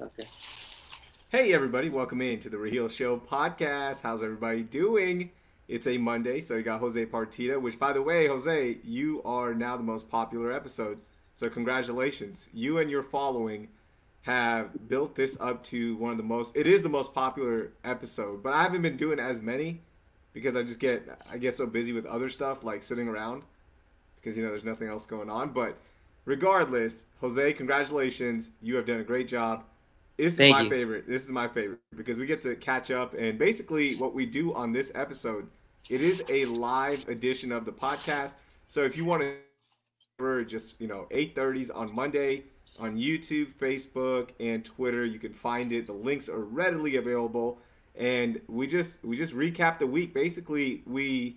Okay. Hey everybody, welcome in to the Raheel Show podcast. How's everybody doing? It's a Monday, so you got Jose Partida, which by the way, Jose, you are now the most popular episode. So congratulations. You and your following have built this up to one of the most it is the most popular episode, but I haven't been doing as many because I just get I get so busy with other stuff like sitting around because you know there's nothing else going on, but regardless, Jose, congratulations. You have done a great job. This is Thank my you. favorite. This is my favorite because we get to catch up and basically what we do on this episode, it is a live edition of the podcast. So if you want to for just, you know, 8:30s on Monday on YouTube, Facebook, and Twitter, you can find it. The links are readily available and we just we just recap the week. Basically, we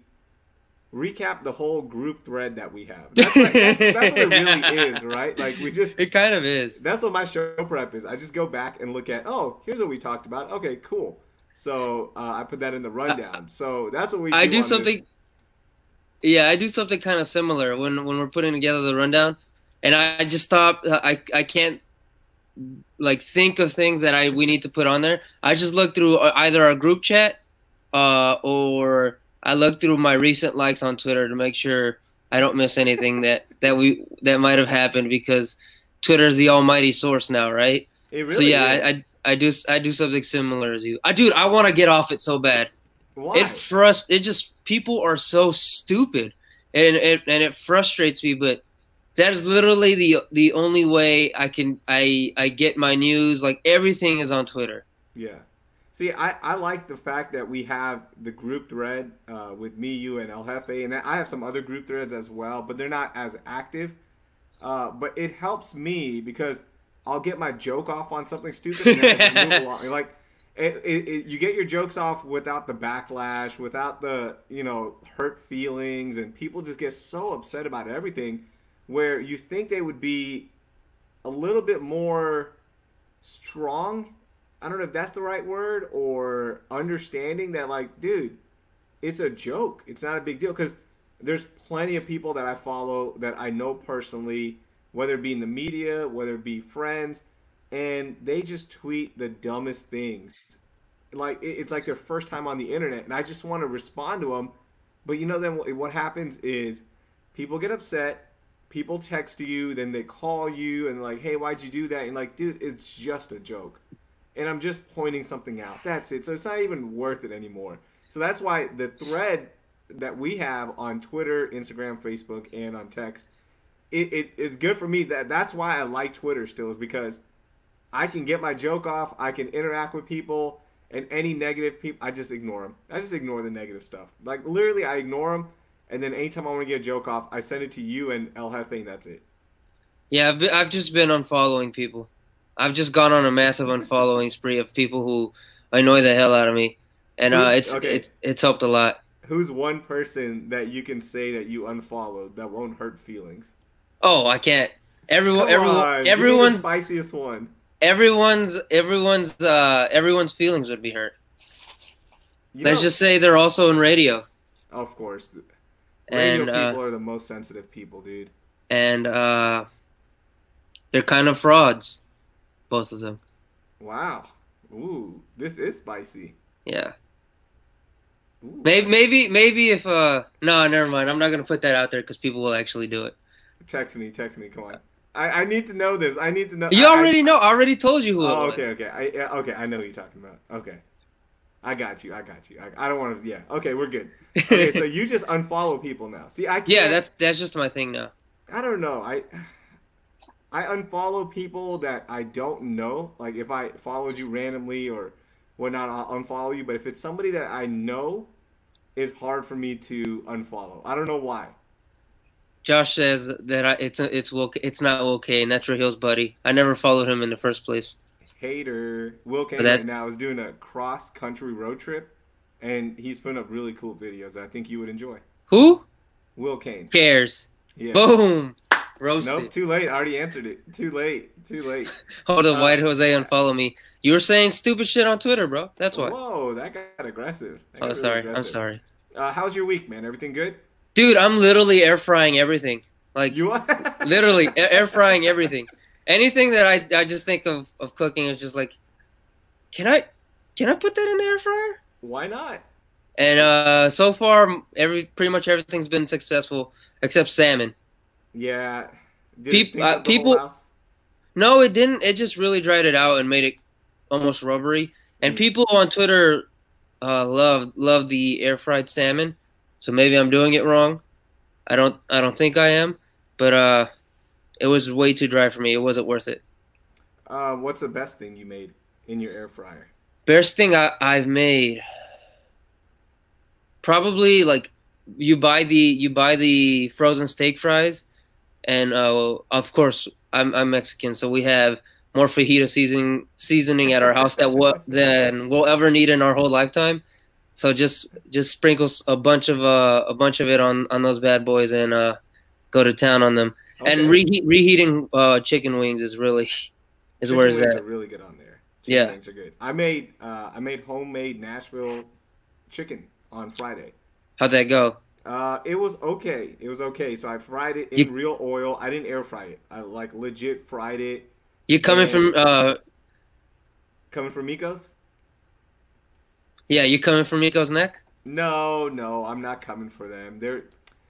recap the whole group thread that we have. That's, like, that's, that's what it really is, right? Like we just It kind of is. that's what my show prep is. I just go back and look at, oh, here's what we talked about. Okay, cool. So uh, I put that in the rundown. So that's what we. Do I do this- something. Yeah, I do something kind of similar when when we're putting together the rundown, and I just stop. I I can't like think of things that I we need to put on there. I just look through uh, either our group chat, uh, or I look through my recent likes on Twitter to make sure I don't miss anything that that we that might have happened because Twitter's the almighty source now, right? It really so yeah. I, I I do I do something similar as you. I dude, I want to get off it so bad. Why? It frust it just people are so stupid, and it and it frustrates me. But that is literally the the only way I can I I get my news. Like everything is on Twitter. Yeah. See, I, I like the fact that we have the group thread uh, with me, you, and El Jefe, and I have some other group threads as well, but they're not as active. Uh, but it helps me because I'll get my joke off on something stupid and then I just move along. Like, it, it, it, you get your jokes off without the backlash, without the you know hurt feelings, and people just get so upset about everything. Where you think they would be a little bit more strong I don't know if that's the right word or understanding that like, dude, it's a joke. It's not a big deal because there's plenty of people that I follow that I know personally, whether it be in the media, whether it be friends, and they just tweet the dumbest things. Like it's like their first time on the internet, and I just want to respond to them. But you know, then what- happens is people get upset. People text you, then they call you and like, "Hey, why'd you do that?" And like, dude, it's just a joke and I'm just pointing something out. That's it. So it's not even worth it anymore. So that's why the thread that we have on Twitter, Instagram, Facebook, and on text, it, it it's good for me. That that's why I like Twitter still is because I can get my joke off. I can interact with people, and any negative people, I just ignore them. I just ignore the negative stuff. Like literally, I ignore them, and then anytime I want to get a joke off, I send it to you and El Jefe, and that's it. Yeah, I've, been, I've just been unfollowing people. I've just gone on a massive unfollowing spree of people who annoy the hell out of me, and uh, it's okay. it's it's helped a lot. Who's one person that you can say that you unfollowed that won't hurt feelings? Oh, I can't. Everyone, Come everyone, on, everyone's spiciest one. everyone's everyone's uh everyone's feelings would be hurt. You Let's know- just say they're also in radio, of course, radio and uh, people are the most sensitive people, dude. and uh, they're kind of frauds, both of them. Wow, ooh, this is spicy. Yeah, Ooh. maybe maybe maybe if uh no, never mind. I'm not gonna put that out there because people will actually do it. Text me, text me. Come on, I, I need to know this. I need to know. You I- I- already know. I already told you who it Oh, was. okay, okay. I, yeah, okay, I know who you're talking about. Okay, I got you. I got you. I, I don't want to. Yeah. Okay, we're good. Okay, so you just unfollow people now. See, I can't, yeah, that's that's just my thing now. I don't know. I I unfollow people that I don't know. Like if I followed you randomly or whatnot, I'll unfollow you. But if it's somebody that I know, it's hard for me to unfollow. I don't know why. Josh says that I, it's it's it's not okay, and that's Raheel's buddy. I never followed him in the first place. Hater. Will Cain right now is doing a cross country road trip, and he's putting up really cool videos. that I think you would enjoy. Who Will Cain. cares? Yeah. Boom, roasted. Nope. Too late. I already answered it. Too late. Too late. Hold on, Uh, did Jose unfollow me? You were saying stupid shit on Twitter, bro. That's why. Whoa, that got aggressive. That got Oh, really sorry. I'm sorry, Uh, how's your week, man? Everything good? dude. I'm literally air frying everything. Like You are? literally air frying everything. anything that I I just think of of cooking is just like, can I can I put that in the air fryer? Why not? And uh, so far, every pretty much everything's been successful except salmon. Yeah. Did Peop- it stink uh, the whole people- house? No, it didn't. It just really dried it out and made it almost rubbery. And Mm. people on Twitter uh, love love the air fried salmon. So maybe I'm doing it wrong. I don't I don't think I am, but uh, it was way too dry for me. It wasn't worth it. Uh, what's the best thing you made in your air fryer? Best thing I, I've made, probably like you buy the you buy the frozen steak fries, and uh, of course I'm I'm Mexican, so we have more fajita seasoning seasoning at our house that what than we'll ever need in our whole lifetime. So just just sprinkle a bunch of uh, a bunch of it on on those bad boys and uh, go to town on them. And Okay. reheat, reheating uh, chicken wings is really is Chicken where it's wings at. are really good on there. Chicken Yeah. wings are good. I made uh, I made homemade Nashville chicken on Friday. How'd that go? Uh, it was okay. It was okay. So I fried it in You- real oil. I didn't air fry it. I like legit fried it. You coming from uh Coming from Mico's? yeah, you coming from Mico's neck? No, no, I'm not coming for them. They're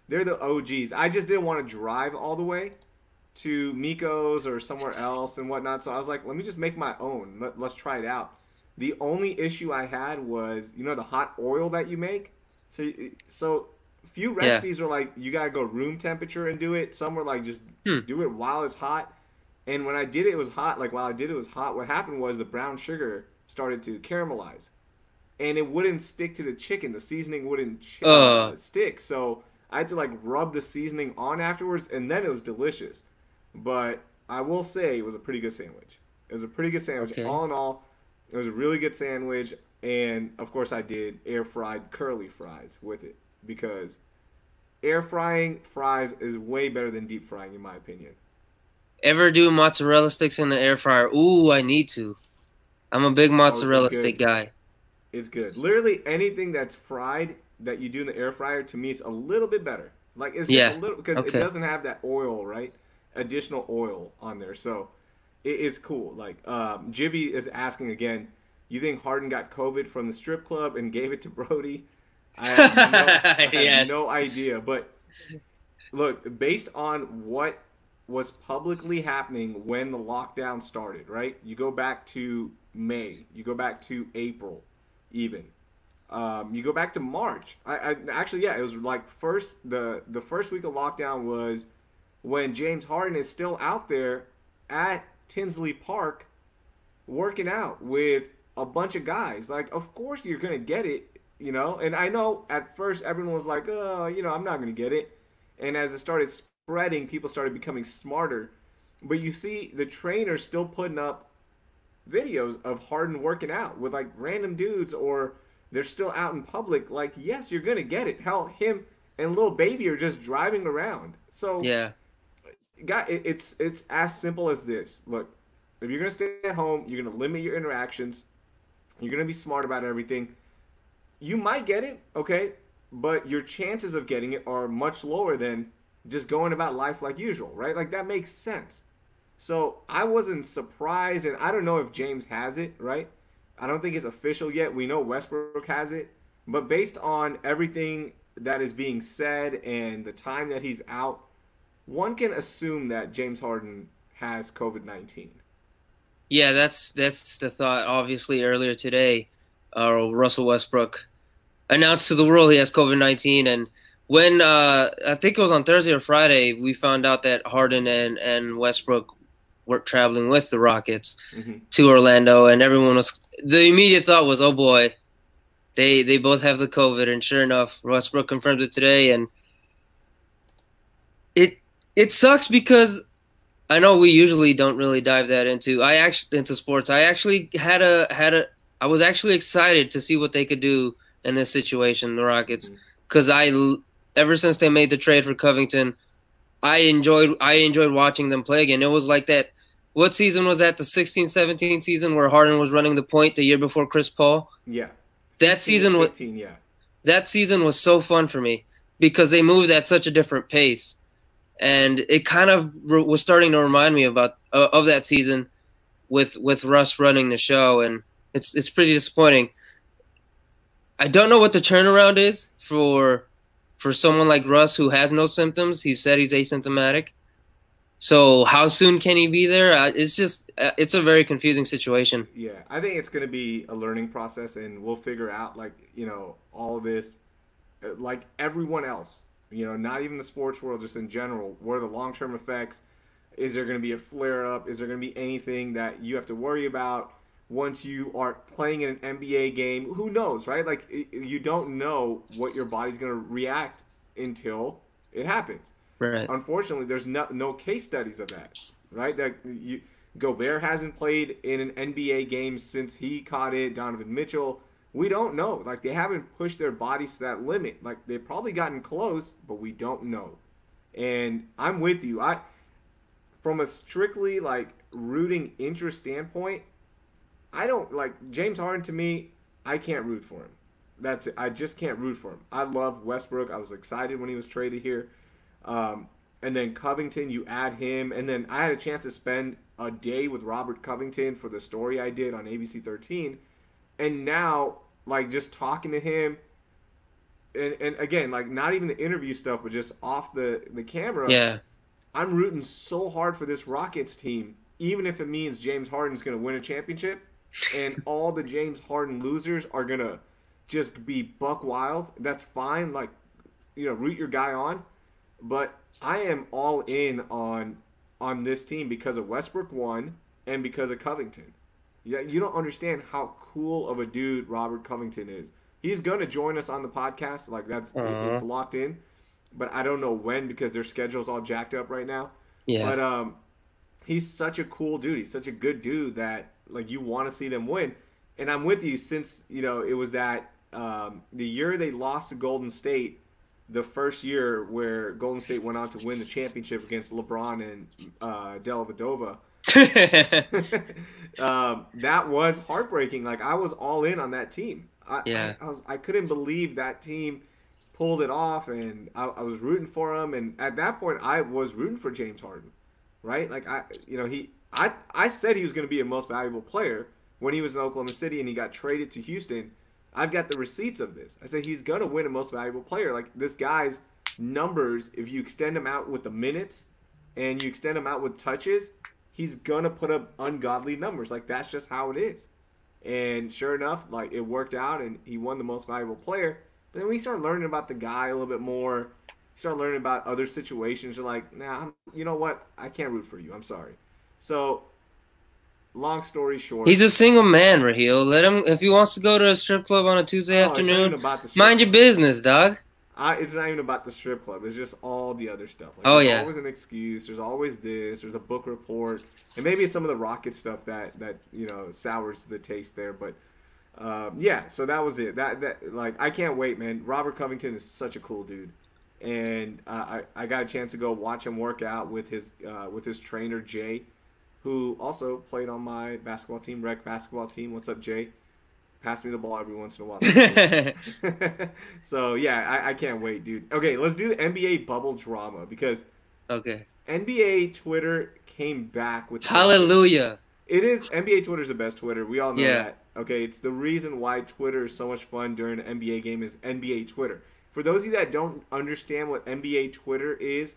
they're the OGs. I just didn't want to drive all the way to Mico's or somewhere else and whatnot. So I was like, let me just make my own. Let, let's try it out. The only issue I had was, you know, the hot oil that you make. So so few Yeah. recipes are like you gotta go room temperature and do it. Some were like just Hmm. do it while it's hot. And when I did it, it was hot. Like while I did it, it was hot. What happened was the brown sugar started to caramelize and it wouldn't stick to the chicken. The seasoning wouldn't ch- uh, stick. So I had to like rub the seasoning on afterwards, and then it was delicious. But I will say it was a pretty good sandwich. It was a pretty good sandwich. Okay. All in all, it was a really good sandwich. And of course, I did air fried curly fries with it because air frying fries is way better than deep frying, in my opinion. Ever do mozzarella sticks in the air fryer? Ooh, I need to. I'm a big mozzarella Oh, stick guy. It's good. Literally anything that's fried that you do in the air fryer to me is a little bit better. Like it's just Yeah. a little because it doesn't have that oil, right? Additional oil on there, so it is cool. Like um, Jibby is asking again. You think Harden got COVID from the strip club and gave it to Brodie? I have no, I have Yes. no idea. But look, based on what was publicly happening when the lockdown started, right? You go back to May, you go back to April, even. Um, you go back to March. I, I actually, yeah, it was like first the the first week of lockdown was when James Harden is still out there at Tinsley Park working out with a bunch of guys. Like, of course you're gonna get it, you know. And I know at first everyone was like, "Oh, you know, I'm not gonna get it." And as it started spreading, people started becoming smarter. But you see the trainers still putting up videos of Harden working out with like random dudes, or they're still out in public. Like, yes, you're gonna get it. Hell, him and Lil Baby are just driving around. So Yeah. got it, it's it's as simple as this. Look, if you're gonna stay at home, you're gonna limit your interactions. You're gonna be smart about everything. You might get it, okay, but your chances of getting it are much lower than just going about life like usual, right? Like that makes sense. So I wasn't surprised, and I don't know if James has it, right? I don't think it's official yet. We know Westbrook has it, but based on everything that is being said and the time that he's out, one can assume that James Harden has COVID 19. Yeah, that's that's the thought. Obviously, earlier today, uh, Russell Westbrook announced to the world he has COVID nineteen, and when uh, I think it was on Thursday or Friday, we found out that Harden and and Westbrook were traveling with the Rockets Mm-hmm. to Orlando, and everyone was the immediate thought was, oh boy, they they both have the COVID, and sure enough, Westbrook confirmed it today, and it it sucks because I know we usually don't really dive that into I actually into sports. I actually had a had a I was actually excited to see what they could do in this situation, the Rockets, because I ever since they made the trade for Covington, I enjoyed I enjoyed watching them play again. It was like that. What season was that? The 16-17 season where Harden was running the point the year before Chris Paul. Yeah. That season was yeah. that season was so fun for me because they moved at such a different pace and it kind of was starting to remind me about uh, of that season with with Russ running the show, and it's it's pretty disappointing. I don't know what the turnaround is for for someone like Russ who has no symptoms. He said he's asymptomatic. So how soon can he be there? Uh, it's just uh, it's a very confusing situation. Yeah, I think it's going to be a learning process, and we'll figure out like you know all this, uh, like everyone else. You know, not even the sports world, just in general. What are the long term effects? Is there going to be a flare up? Is there going to be anything that you have to worry about once you are playing in an NBA game? Who knows, right? Like you don't know what your body's going to react until it happens. Right. Unfortunately, there's no no case studies of that, right? That you Gobert hasn't played in an NBA game since he caught it. Donovan Mitchell, we don't know. Like they haven't pushed their bodies to that limit. Like they've probably gotten close, but we don't know. And I'm with you. I from a strictly like rooting interest standpoint, I don't like James Harden to me, I can't root for him. That's it. I just can't root for him. I love Westbrook. I was excited when he was traded here. Um, and then Covington, you add him, and then I had a chance to spend a day with Robert Covington for the story I did on ABC 13, and now like just talking to him, and, and again like not even the interview stuff, but just off the the camera. Yeah, I'm rooting so hard for this Rockets team, even if it means James Harden's going to win a championship, and all the James Harden losers are gonna just be buck wild. That's fine. Like, you know, root your guy on but I am all in on on this team because of Westbrook one and because of Covington. Yeah, you don't understand how cool of a dude Robert Covington is. He's gonna join us on the podcast. Like that's uh-huh. it's locked in, but I don't know when because their schedule's all jacked up right now. Yeah. But um, he's such a cool dude. He's such a good dude that like you want to see them win. And I'm with you since you know it was that um, the year they lost to Golden State the first year where Golden State went on to win the championship against LeBron and uh, Dellavedova. um, that was heartbreaking. Like I was all in on that team. I, yeah. I, I, was I couldn't believe that team pulled it off, and I, I was rooting for them. And at that point, I was rooting for James Harden, right? Like I, you know, he I I said he was going to be a most valuable player when he was in Oklahoma City, and he got traded to Houston I've got the receipts of this. I say he's gonna win a most valuable player. Like this guy's numbers, if you extend him out with the minutes and you extend him out with touches, he's gonna put up ungodly numbers. Like that's just how it is. And sure enough, like it worked out and he won the most valuable player. But then we start learning about the guy a little bit more. Start learning about other situations. You're like, nah, I'm, you know what? I can't root for you. I'm sorry. So long story short, he's a single man, Raheel. Let him if he wants to go to a strip club on a Tuesday oh, afternoon. mind your business, dog. I, it's not even about the strip club. It's just all the other stuff. Like, oh there's yeah. always an excuse. There's always this. There's a book report, and maybe it's some of the rocket stuff that that you know sours the taste there. But um, yeah, so that was it. That that like I can't wait, man. Robert Covington is such a cool dude, and uh, I I got a chance to go watch him work out with his uh, with his trainer Jay who also played on my basketball team, rec basketball team. What's up, Jay? Pass me the ball every once in a while. so yeah, I, I can't wait, dude. Okay, let's do the NBA bubble drama because okay, NBA Twitter came back with hallelujah. It is NBA Twitter's the best Twitter. We all know yeah. that. Okay, it's the reason why Twitter is so much fun during an NBA game is NBA Twitter. For those of you that don't understand what NBA Twitter is,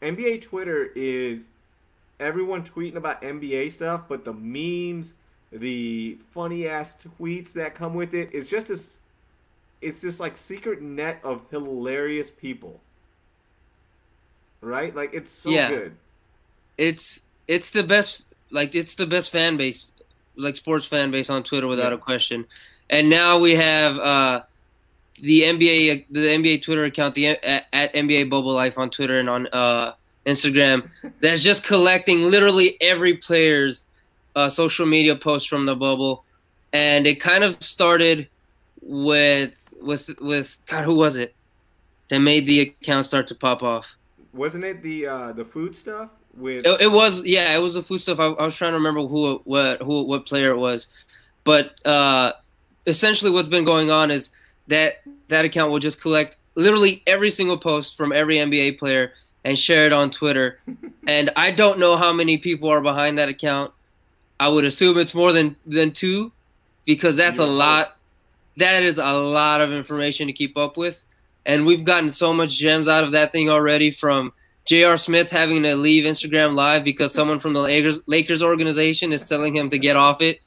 NBA Twitter is everyone tweeting about NBA stuff, but the memes, the funny ass tweets that come with it, it's just this it's this like secret net of hilarious people. Right? Like it's so yeah. good. It's it's the best like it's the best fan base like sports fan base on Twitter without yeah. a question. And now we have uh the NBA the NBA Twitter account the at, at NBA Bubble Life on Twitter and on uh Instagram that's just collecting literally every player's uh, social media post from the bubble, and it kind of started with with with God, who was it that made the account start to pop off? Wasn't it the uh, the food stuff with? It, it was yeah, it was the food stuff. I, I was trying to remember who what who what player it was, but uh, essentially what's been going on is that that account will just collect literally every single post from every NBA player and share it on Twitter. and I don't know how many people are behind that account. I would assume it's more than than two, because that's a lot. That is a lot of information to keep up with, and we've gotten so much gems out of that thing already. From J.R. Smith having to leave Instagram Live because someone from the Lakers, Lakers organization is telling him to get off it.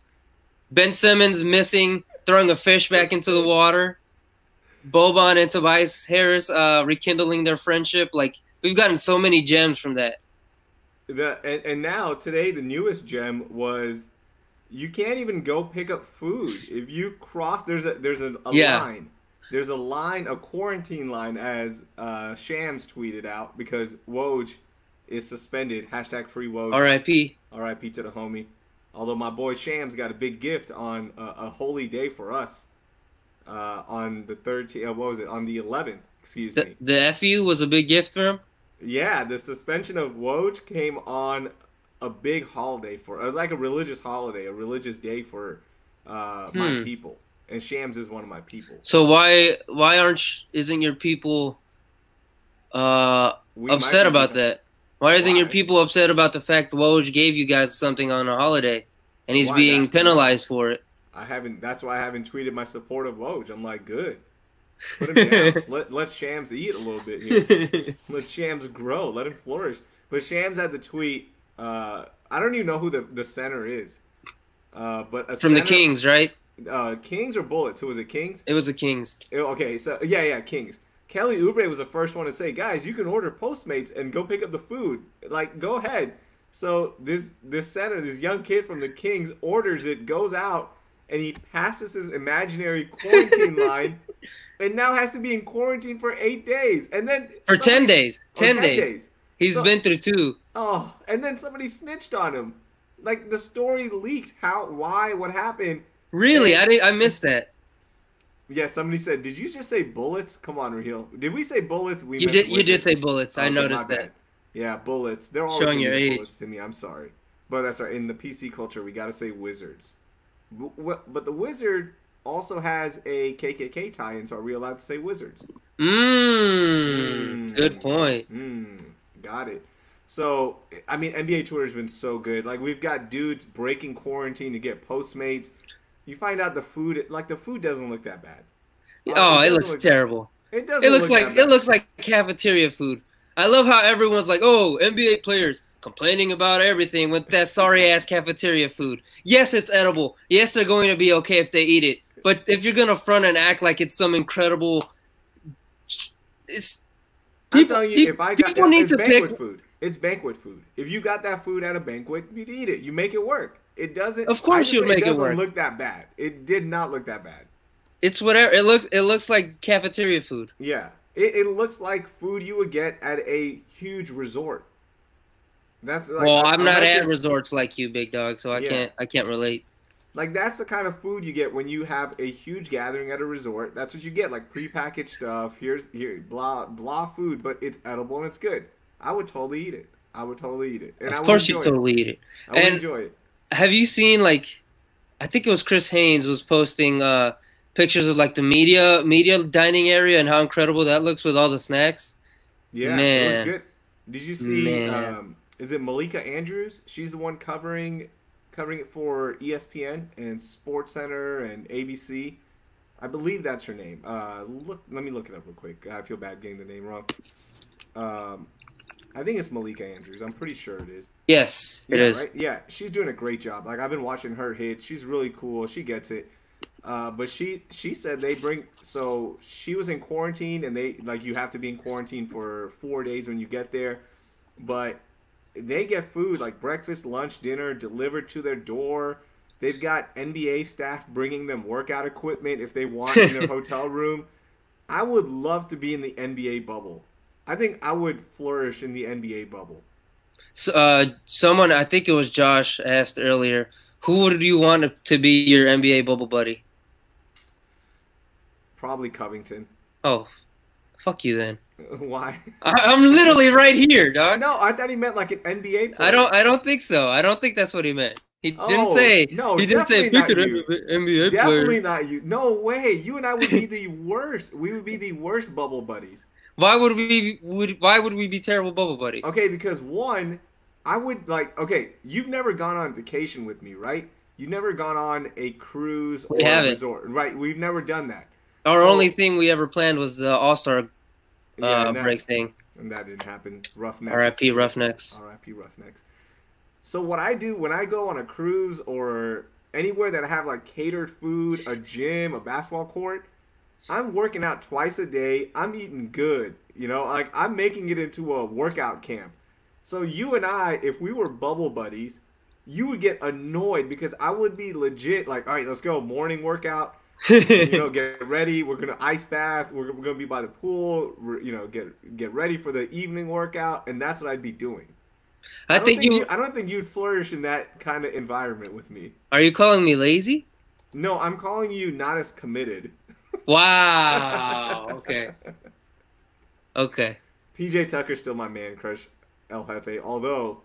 Ben Simmons missing, throwing a fish back into the water. Boban and Tobias Harris uh, rekindling their friendship. Like we've gotten so many gems from that. The and, and now today the newest gem was you can't even go pick up food if you cross. There's a there's a, a yeah. line. There's a line, a quarantine line, as uh, Shams tweeted out because Woj is suspended. Hashtag free Woj. R.I.P. R.I.P. to the homie. Although my boy Shams got a big gift on a, a holy day for us uh, on the 13th, uh, what was it, on the 11th, excuse the, me. The FU was a big gift for him? Yeah, the suspension of Woj came on a big holiday for, uh, like a religious holiday, a religious day for uh, hmm. my people. And Shams is one of my people. So why why aren't isn't your people uh, upset about that? Why isn't why? your people upset about the fact Woj gave you guys something on a holiday and he's why being penalized for it? I haven't. That's why I haven't tweeted my support of Woj. I'm like, good. Put him down. let let Shams eat a little bit here. let Shams grow. Let him flourish. But Shams had the tweet. Uh, I don't even know who the, the center is. Uh, but from center, the Kings, right? Uh, Kings or Bullets? Who was it? Kings. It was the Kings. It, okay, so yeah, yeah, Kings. Kelly Oubre was the first one to say, guys, you can order Postmates and go pick up the food. Like, go ahead. So this this center, this young kid from the Kings, orders it, goes out and he passes his imaginary quarantine line and now has to be in quarantine for eight days. And then for ten days. Ten, 10 days. days. He's so, been through two. Oh, and then somebody snitched on him. Like the story leaked. How why what happened. Really? And, I didn't I missed that. Yeah, somebody said, "Did you just say bullets?" Come on, Raheel. Did we say bullets? We you did. You did say bullets. I noticed that. Yeah, bullets. They're all showing your age. bullets to me. I'm sorry, but that's right. In the PC culture, we got to say wizards. But the wizard also has a KKK tie-in, so are we allowed to say wizards? Mmm. Mm. Good point. Mmm. Got it. So, I mean, NBA Twitter's been so good. Like, we've got dudes breaking quarantine to get Postmates. You find out the food, like, the food doesn't look that bad. Like, oh, it, it looks look, terrible. It doesn't. It looks look like it looks like cafeteria food. I love how everyone's like, "Oh, NBA players complaining about everything with that sorry ass cafeteria food. Yes, it's edible. Yes, they're going to be okay if they eat it. But if you're gonna front and act like it's some incredible, it's. People, I'm telling you, if I got people need to banquet pick, food. It's banquet food. If you got that food at a banquet, you'd eat it. You make it work. It doesn't. Of course, you'd make it, doesn't work. Look that bad. It did not look that bad. It's whatever. It looks. It looks like cafeteria food. Yeah, it, it looks like food you would get at a huge resort. That's like, well, I'm not at resorts like you, big dog, so I yeah. can't I can't relate. Like that's the kind of food you get when you have a huge gathering at a resort. That's what you get, like prepackaged stuff. Here's here blah blah food, but it's edible and it's good. I would totally eat it. I would totally eat it. And of course, you totally eat it. I would and enjoy it. Have you seen like, I think it was Chris Haynes was posting uh, pictures of like the media media dining area and how incredible that looks with all the snacks. Yeah, man, it looks good. Did you see? Um, is it Malika Andrews? She's the one covering covering it for ESPN and Sports Center and ABC. I believe that's her name. Uh, look, let me look it up real quick. I feel bad getting the name wrong. Um, I think it's Malika Andrews. I'm pretty sure it is. Yes, yeah, it is. Right? Yeah, she's doing a great job. Like I've been watching her hits. She's really cool. She gets it. Uh, but she she said they bring so she was in quarantine and they like you have to be in quarantine for four days when you get there. But they get food like breakfast, lunch, dinner delivered to their door. They've got NBA staff bringing them workout equipment if they want in their hotel room. I would love to be in the NBA bubble. I think I would flourish in the NBA bubble. So, uh, someone, I think it was Josh, asked earlier, who would you want to be your NBA bubble buddy? Probably Covington. Oh, fuck you then. Why? I, am literally right here, dog. No, I thought he meant like an NBA. Player. I don't. I don't think so. I don't think that's what he meant. He oh, didn't say. No, he didn't say pick an NBA definitely player. not you. No way. You and I would be the worst. We would be the worst bubble buddies. Why would we would why would we be terrible bubble buddies? Okay, because one, I would like. Okay, you've never gone on vacation with me, right? You've never gone on a cruise or We a resort, right? We've never done that. Our So- only thing we ever planned was the All Star Yeah, uh, that, break thing. and that didn't happen. Roughnecks. R.I.P. Roughnecks. R.I.P. Roughnecks. So what I do when I go on a cruise or anywhere that I have like catered food, a gym, a basketball court, I'm working out twice a day. I'm eating good. You know, like I'm making it into a workout camp. So you and I, if we were bubble buddies, you would get annoyed because I would be legit like, all right, let's go morning workout. You know, get ready. We're gonna ice bath. We're, we're gonna be by the pool. We're, you know, get get ready for the evening workout, and that's what I'd be doing. I don't think you I don't think you'd flourish in that kind of environment with me. are you calling me lazy? No, I'm calling you not as committed. Wow. Okay. Okay. PJ Tucker's still my man crush, El Jefe. Although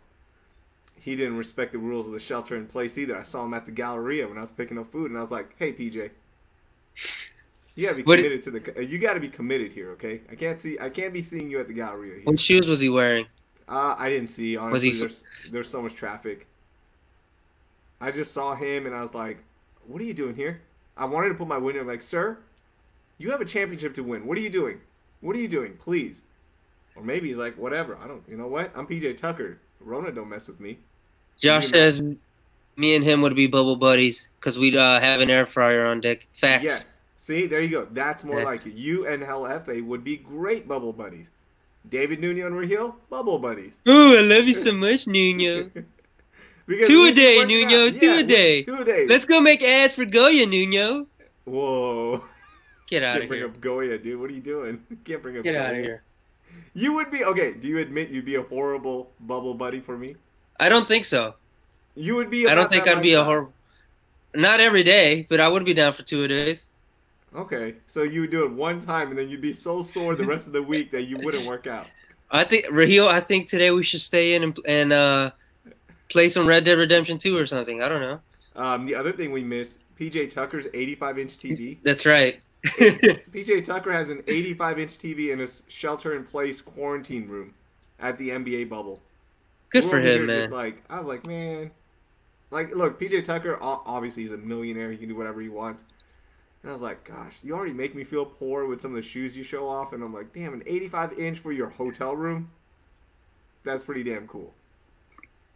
he didn't respect the rules of the shelter in place either. I saw him at the Galleria when I was picking up food, and I was like, "Hey, PJ, you gotta be What- committed to the. uh, You gotta be committed here, okay? I can't see. I can't be seeing you at the Galleria here. What shoes was he wearing? Uh, I didn't see. Honestly, there's there's so much traffic. I just saw him and I was like, "What are you doing here?" I wanted to put my window. I'm like, "Sir, you have a championship to win. What are you doing? What are you doing? Please." Or maybe he's like, "Whatever. I don't. You know what? I'm PJ Tucker. Rona don't mess with me." Josh says me and him would be bubble buddies because we'd uh, have an air fryer on deck. Facts. Yes. See, there you go. That's more Facts. like it. You and Hell would be great bubble buddies. David Nuno and Raheel, bubble buddies. Ooh, I love you so much, Nuno. Two a day, Nuno, out. two a day. Two a day. Let's go make ads for Goya, Nuno. Whoa. Get out Can't of bring here. up Goya, dude. What are you doing? Can't bring up Get Goya. out of here. You would be okay. Do you admit you'd be a horrible bubble buddy for me? I don't think so. You would be. I don't think I'd be a horrible. Not every day, but I would be down for two days. Okay, so you would do it one time, and then you'd be so sore the rest of the week that you wouldn't work out. I think Raheel. I think today we should stay in and, and uh, play some Red Dead Redemption 2 or something. I don't know. Um, the other thing we missed: PJ Tucker's 85-inch TV. That's right. PJ Tucker has an 85-inch TV in his shelter-in-place quarantine room at the NBA bubble. Good We're for him, just man. like I was like, man, like look, PJ Tucker. Obviously, he's a millionaire. He can do whatever he wants. And I was like, gosh, you already make me feel poor with some of the shoes you show off. And I'm like, damn, an 85 inch for your hotel room. That's pretty damn cool.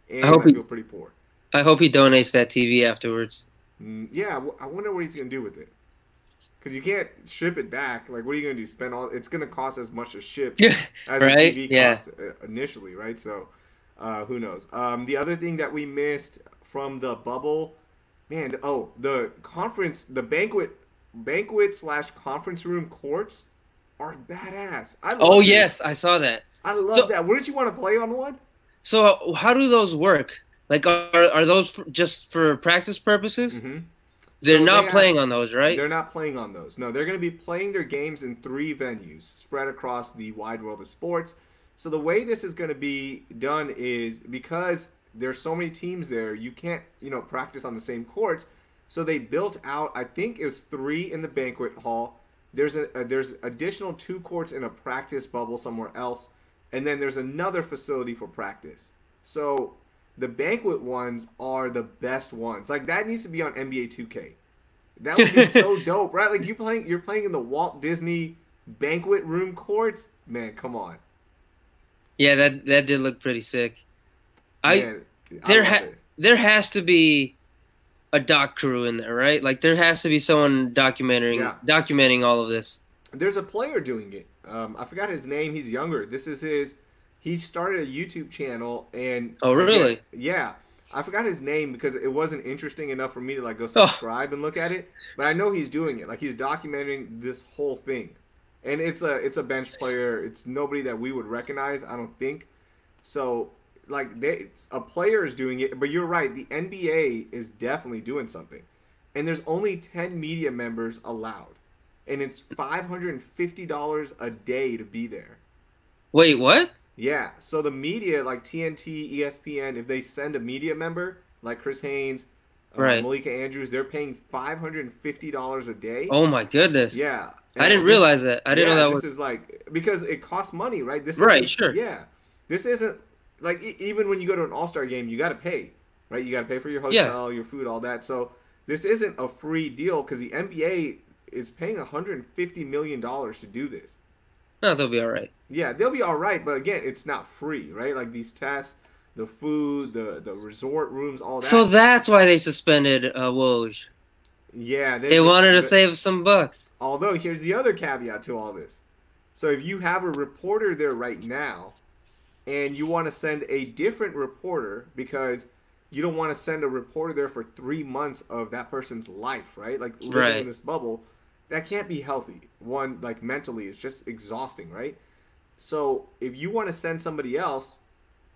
And I I, hope he- feel pretty poor. I hope he donates that TV afterwards. Mm, yeah, I wonder what he's gonna do with it. Because you can't ship it back. Like, what are you gonna do? Spend all? It's gonna cost as much to ship Yeah, as Right? the TV Yeah. cost uh, initially, right? So, uh, who knows? Um, the other thing that we missed from the bubble, man. Oh, the conference, the banquet, banquet slash conference room courts are badass. I Oh yes, I saw that. I love So- that. Wouldn't you want to play on one? So how do those work? Like, are are those for, just for practice purposes? Mm-hmm. They're So not they have- playing on those, right? They're not playing on those. No, they're going to be playing their games in three venues spread across the wide world of sports. So the way this is going to be done is because there's so many teams there, you can't, you know, practice on the same courts. So they built out, I think it was three in the banquet hall. There's a, a there's additional two courts in a practice bubble somewhere else, and then there's another facility for practice. So the banquet ones are the best ones. Like that needs to be on NBA 2K. That would be so dope, right? Like you playing, you're playing in the Walt Disney banquet room courts. Man, come on. Yeah, that that did look pretty sick. I Man, I there ha- it. there has to be a doc crew in there, right? Like there has to be someone documenting Yeah. documenting all of this. There's a player doing it. Um, I forgot his name. He's younger. This is his. He started a YouTube channel and. Oh, really? Yeah. I forgot his name because it wasn't interesting enough for me to like go Oh. subscribe and look at it. But I know he's doing it. Like he's documenting this whole thing, and it's a it's a bench player. It's nobody that we would recognize. I don't think. So like they a player is doing it, but you're right. The NBA is definitely doing something, and there's only ten media members allowed, and it's five hundred and fifty dollars a day to be there. Wait, what? Yeah. So the media, like TNT, ESPN, if they send a media member like Chris Haynes, uh, Right. Malika Andrews, they're paying five hundred and fifty dollars a day. Oh my goodness. Yeah. I didn't this- realize that. I didn't yeah, know that this was is like because it costs money, right? This Right, sure. Yeah, this isn't like e- even when you go to an All Star game, you got to pay, right? You got to pay for your Yeah. hotel, your food, all that. So this isn't a free deal because the NBA is paying 150 million dollars to do this. no, they'll be all right. Yeah, they'll be all right, but again, it's not free, right? Like these tests, the food, the the resort rooms, all that. So that's why they suspended uh, Woj. yeah, They wanted to but- save some bucks. Although here's the other caveat to all this. So if you have a reporter there right now and you want to send a different reporter because you don't want to send a reporter there for 3 months of that person's life, right? Like living Right. in this bubble, that can't be healthy. One like mentally it's just exhausting, right? So if you want to send somebody else,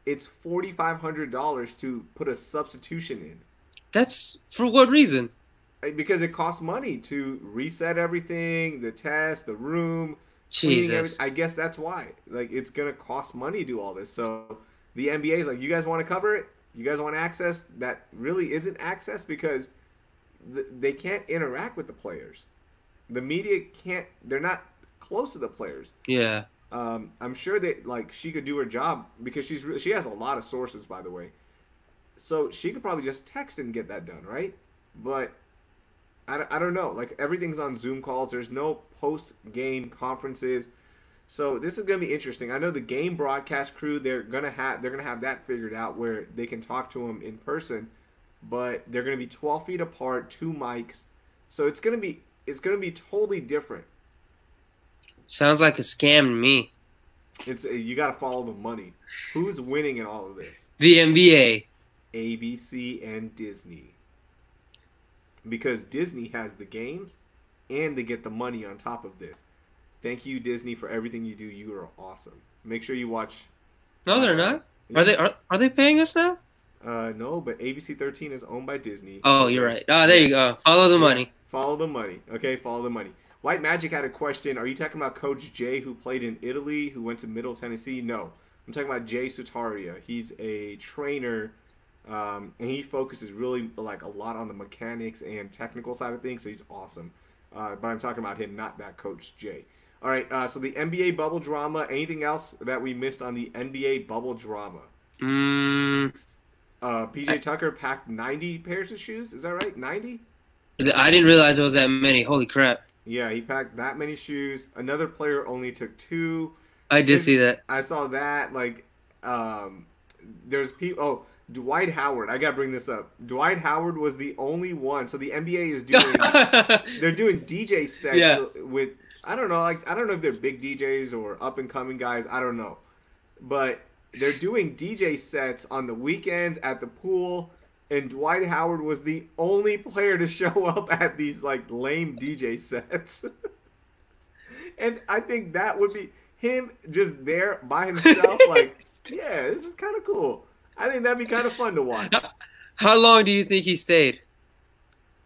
it's $4500 to put a substitution in. That's for what reason? Because it costs money to reset everything, the test, the room. Jesus. I guess that's why. Like it's gonna cost money to do all this. So the NBA is like, you guys want to cover it? You guys want access that really isn't access because th- they can't interact with the players. The media can't. They're not close to the players. Yeah. Um, I'm sure that like she could do her job because she's re- she has a lot of sources, by the way. So she could probably just text and get that done, right? But I, I don't know. Like everything's on Zoom calls. There's no post game conferences. So this is gonna be interesting. I know the game broadcast crew they're gonna have they're gonna have that figured out where they can talk to them in person, but they're gonna be 12 feet apart, two mics. So it's gonna be it's gonna be totally different. Sounds like a scam to me. It's you got to follow the money. Who's winning in all of this? The NBA. ABC and Disney. Because Disney has the games and they get the money on top of this. Thank you Disney for everything you do. You are awesome. Make sure you watch No, they're not. Are they? Are, are they paying us now? Uh no, but ABC 13 is owned by Disney. Oh, you're right. Oh, there you go. Follow the money. Follow the money. Okay, follow the money. White Magic had a question. Are you talking about Coach Jay who played in Italy, who went to Middle Tennessee? No. I'm talking about Jay Sutaria. He's a trainer, um, and he focuses really like a lot on the mechanics and technical side of things. So he's awesome. Uh, but I'm talking about him, not that Coach Jay. All right. Uh, so the NBA bubble drama. Anything else that we missed on the NBA bubble drama? Mm, Uh, PJ I- Tucker packed 90 pairs of shoes. Is that right? 90? I didn't realize it was that many. Holy crap! Yeah, he packed that many shoes. Another player only took two. I did see that. I saw that. Like, um, there's people. Oh, Dwight Howard. I gotta bring this up. Dwight Howard was the only one. So the NBA is doing. they're doing DJ sets Yeah. with. I don't know. Like, I don't know if they're big DJs or up and coming guys. I don't know, but they're doing DJ sets on the weekends at the pool. And Dwight Howard was the only player to show up at these like lame DJ sets. and I think that would be him just there by himself, like, yeah, this is kind of cool. I think that'd be kind of fun to watch. How long do you think he stayed?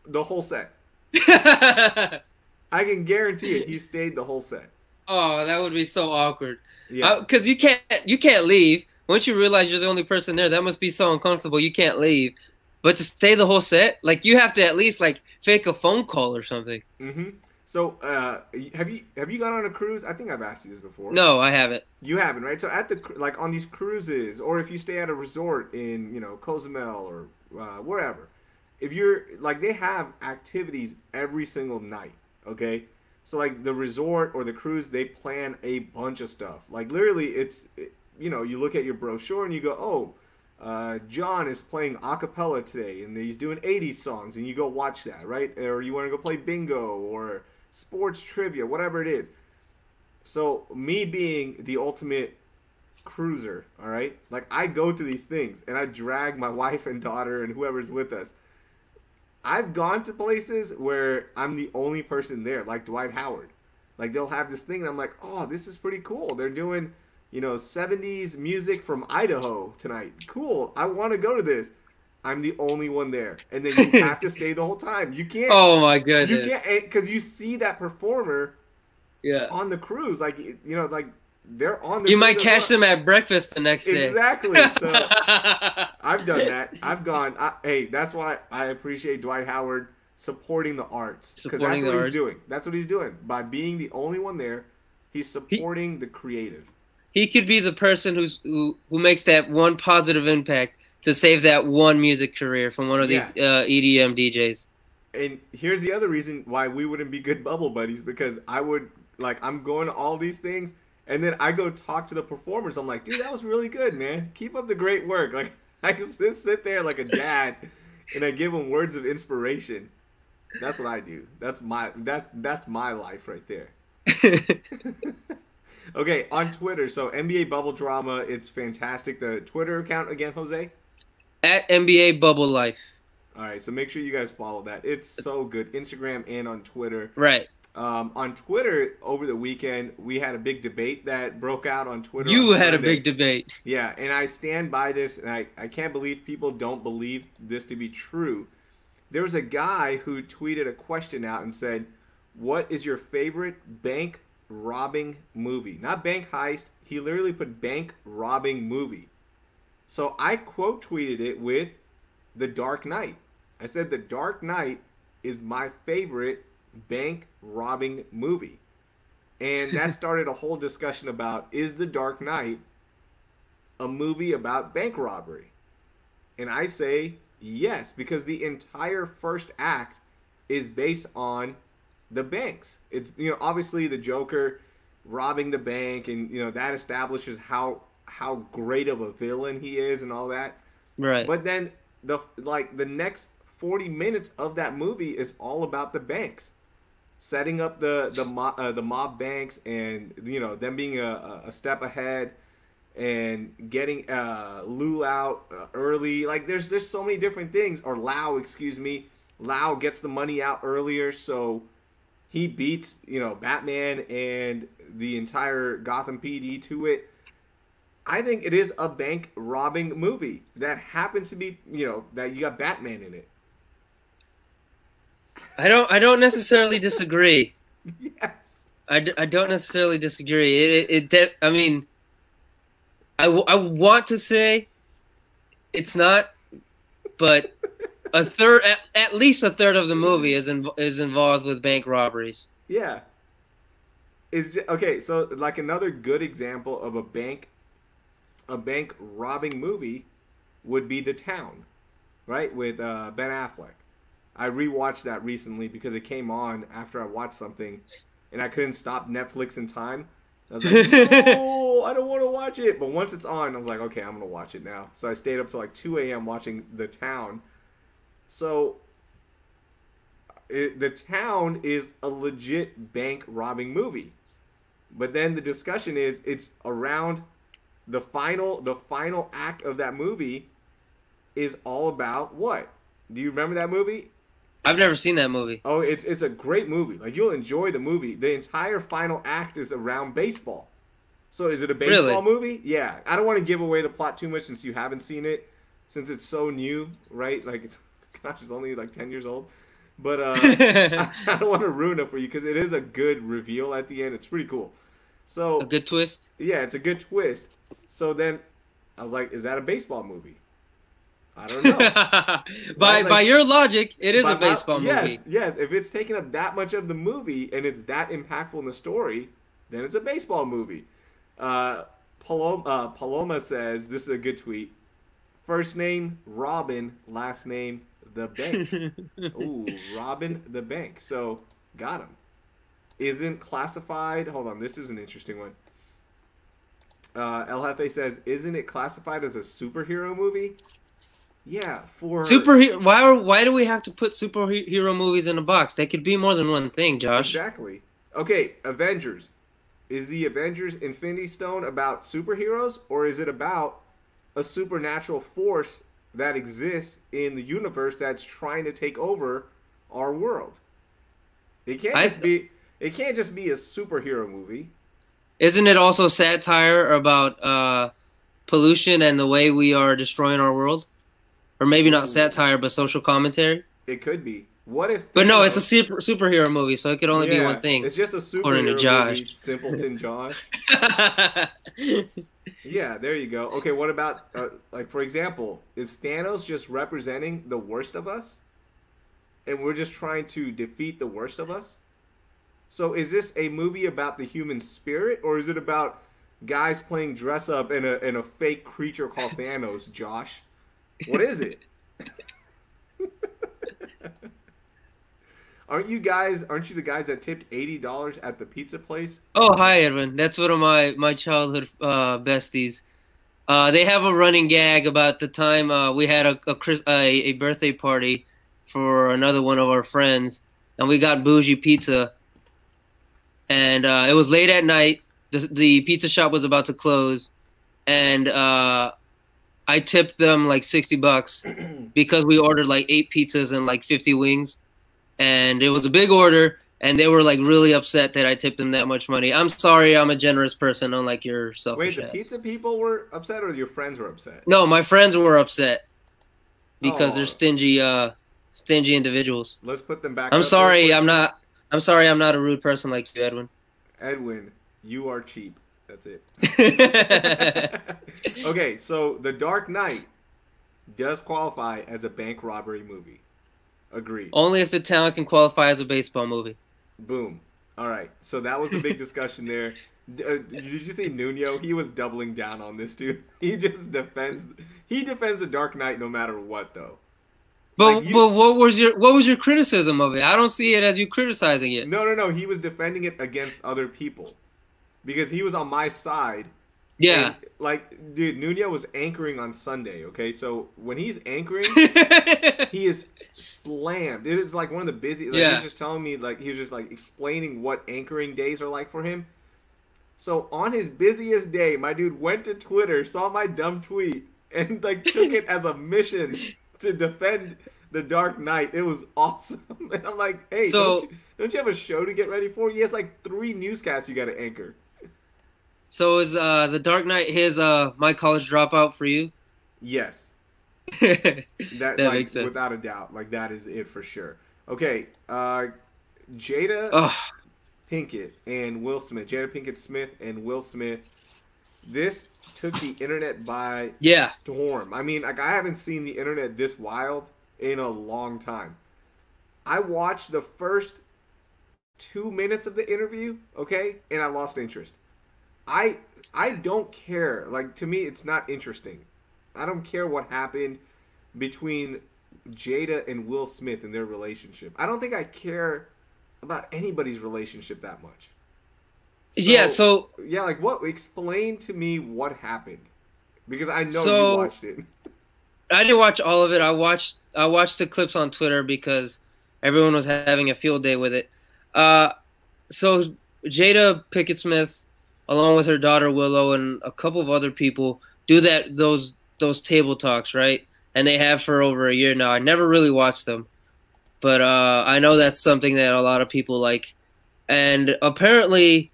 The whole set. I can guarantee it. He stayed the whole set. oh, that would be so awkward. Yeah. Because you can't you can't leave once you realize you're the only person there. That must be so uncomfortable. You can't leave, but to stay the whole set, like you have to at least like fake a phone call or something. hmm So, uh, have you have you gone on a cruise? I think I've asked you this before. No, I haven't. You haven't, right? So at the like on these cruises, or if you stay at a resort in you know Cozumel or uh, wherever, if you're like they have activities every single night. Okay, so like the resort or the cruise, they plan a bunch of stuff. Like literally, it's you know you look at your brochure and you go, oh. Uh, John is playing a cappella today, and he's doing 80s songs, and you go watch that, right? Or you want to go play bingo or sports trivia, whatever it is. So me being the ultimate cruiser, all right? Like I go to these things and I drag my wife and daughter and whoever's with us. I've gone to places where I'm the only person there, like Dwight Howard. Like they'll have this thing and I'm like, "Oh, this is pretty cool. They're doing, you know, 70s music from Idaho tonight. Cool. I want to go to this." I'm the only one there. And then you have to stay the whole time. You can't Oh my goodness! you can't because you see that performer Yeah. on the cruise, like you know, like they're on the. You might catch well. them at breakfast the next day. Exactly. So I've done that. I've gone. I, hey, that's why I appreciate Dwight Howard supporting the arts because that's what he's doing. That's what he's doing by being the only one there. He's supporting the creative. he could be the person who's who, who makes that one positive impact to save that one music career from one of these uh, EDM DJs. And here's the other reason why we wouldn't be good bubble buddies because I would like I'm going to all these things and then I go talk to the performers. I'm like, dude, that was really good, man. Keep up the great work. Like I can sit, sit there like a dad and I give them words of inspiration. That's what I do. That's my that's that's my life right there. Okay, on Twitter, so NBA bubble drama, it's fantastic. The Twitter account again, Jose. At NBA Bubble Life. All right, so make sure you guys follow that. It's so good. Instagram and on Twitter. Right. Um, on Twitter over the weekend, we had a big debate that broke out on Twitter. You on had a big debate. Yeah, and I stand by this, and I, I can't believe people don't believe this to be true. There was a guy who tweeted a question out and said, What is your favorite bank robbing movie? Not bank heist. He literally put bank robbing movie. So I quote tweeted it with The Dark Knight. I said, The Dark Knight is my favorite bank robbing movie. And that started a whole discussion about is The Dark Knight a movie about bank robbery? And I say yes, because the entire first act is based on the banks. It's you know obviously the Joker robbing the bank, and you know that establishes how how great of a villain he is and all that. Right. But then the like the next 40 minutes of that movie is all about the banks. Setting up the the mob, uh, the mob banks and you know them being a, a step ahead and getting uh, Lou out uh, early. Like there's there's so many different things. Or Lau, excuse me. Lau gets the money out earlier, so he beats you know Batman and the entire Gotham PD to it. I think it is a bank robbing movie that happens to be you know that you got Batman in it. I don't. I don't necessarily disagree. yes. I, d- I don't necessarily disagree. It it, it de- I mean, I, w- I want to say it's not, but a third, at, at least a third of the movie is in, is involved with bank robberies. Yeah. Is okay. So like another good example of a bank, a bank robbing movie, would be The Town, right? With uh, Ben Affleck. I rewatched that recently because it came on after I watched something, and I couldn't stop Netflix in time. I was like, no, I don't want to watch it. But once it's on, I was like, okay, I'm gonna watch it now. So I stayed up till like 2 a.m. watching The Town. So it, The Town is a legit bank robbing movie. But then the discussion is it's around the final the final act of that movie is all about what? Do you remember that movie? I've never seen that movie. Oh, it's it's a great movie. Like you'll enjoy the movie. The entire final act is around baseball. So is it a baseball Really? movie? Yeah. I don't want to give away the plot too much since you haven't seen it, since it's so new, right? Like it's gosh, it's only like ten years old. But uh, I, I don't want to ruin it for you because it is a good reveal at the end. It's pretty cool. So A good twist. yeah, it's a good twist. So then I was like, is that a baseball movie? I don't know. by like- by your logic, it is a baseball how- movie. Yes, yes. If it's taking up that much of the movie and it's that impactful in the story, then it's a baseball movie. Uh, Paloma, uh, Paloma says this is a good tweet. First name Robin, last name the bank. Ooh, Robin the bank. So got him. Isn't classified. Hold on, this is an interesting one. Uh, El Jefe says, "Isn't it classified as a superhero movie?" Yeah, for Superhero. Why are why do we have to put superhero movies in a box? They could be more than one thing, Josh. Exactly. Okay, Avengers. Is the Avengers Infinity Stone about superheroes or is it about a supernatural force that exists in the universe that's trying to take over our world? It can't just be it can't just be a superhero movie. Isn't it also satire about uh, pollution and the way we are destroying our world? Or maybe not satire, but social commentary. It could be. What if But no, it's a super, superhero movie, so it could only be one thing. It's just a superhero Josh. movie, Simpleton Josh. Yeah, there you go. Okay, what about uh, like for example, is Thanos just representing the worst of us? and we're just trying to defeat the worst of us. So is this a movie about the human spirit, or is it about guys playing dress up in a in a fake creature called Thanos? Josh, what is it? aren't you guys? Aren't you the guys that tipped eighty dollars at the pizza place? Oh, hi, Edwin. That's one of my my childhood uh, besties. Uh, they have a running gag about the time uh, we had a a, a a birthday party for another one of our friends, and we got bougie pizza and uh, it was late at night. The, the pizza shop was about to close, and uh, I tipped them like sixty bucks because we ordered like eight pizzas and like fifty wings, and it was a big order. And they were like really upset that I tipped them that much money. I'm sorry, I'm a generous person, unlike your selfish. Wait, the ass. pizza people were upset, or your friends were upset? No, my friends were upset because Oh. they're stingy, uh, stingy individuals. Let's put them back. I'm sorry, I'm not. I'm sorry, I'm not a rude person like you, Edwin. Edwin, you are cheap. That's it. okay. so The Dark Knight does qualify as a bank robbery movie. Agreed. Only if the town can qualify as a baseball movie. Boom. All right. So that was the big discussion there. Uh, did you see Nuno? He was doubling down on this too. He just defends. He defends the Dark Knight no matter what, though. But Like, you- but what was your what was your criticism of it? I don't see it as you criticizing it. No, no, no. He was defending it against other people because he was on my side. Yeah. And, like, dude, Nuno was anchoring on Sunday. Okay, so when he's anchoring, he is slammed. It is like one of the busiest. Like, He Yeah. was just telling me, like he was just like explaining what anchoring days are like for him. So on his busiest day, my dude went to Twitter, saw my dumb tweet, and like took it as a mission to defend the Dark Knight. It was awesome, and I'm like, hey, So- don't, you, don't you have a show to get ready for? He has like three newscasts you got to anchor. so is uh the Dark Knight his uh my college dropout for you? Yes, that, That like, makes sense. without a doubt. Like that is it for sure. Okay, uh, Jada. oh, Pinkett and Will Smith, Jada Pinkett Smith and Will Smith. This took the internet by Yeah. storm. I mean, like I haven't seen the internet this wild in a long time. I watched the first two minutes of the interview, okay, and I lost interest. I I don't care. Like to me, it's not interesting. I don't care what happened between Jada and Will Smith in their relationship. I don't think I care about anybody's relationship that much. Yeah, so yeah, like what? Explain to me what happened, because I know So- you watched it. I didn't watch all of it. I watched I watched the clips on Twitter because everyone was having a field day with it. Uh, so Jada Pinkett Smith, along with her daughter Willow and a couple of other people, do that those those table talks, right? And they have for over a year now. I never really watched them, but uh, I know that's something that a lot of people like. And apparently,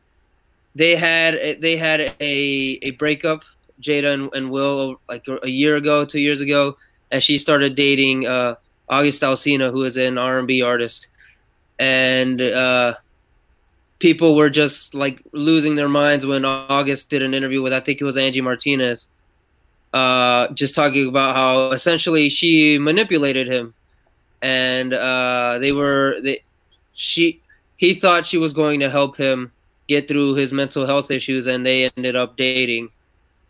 they had they had a a breakup Jada and, and Will like a year ago, two years ago, and she started dating uh, August Alsina, who is an R and B artist, and uh, people were just like losing their minds when August did an interview with I think it was Angie Martinez, uh, just talking about how essentially she manipulated him, and uh, they were they she he thought she was going to help him get through his mental health issues, and they ended up dating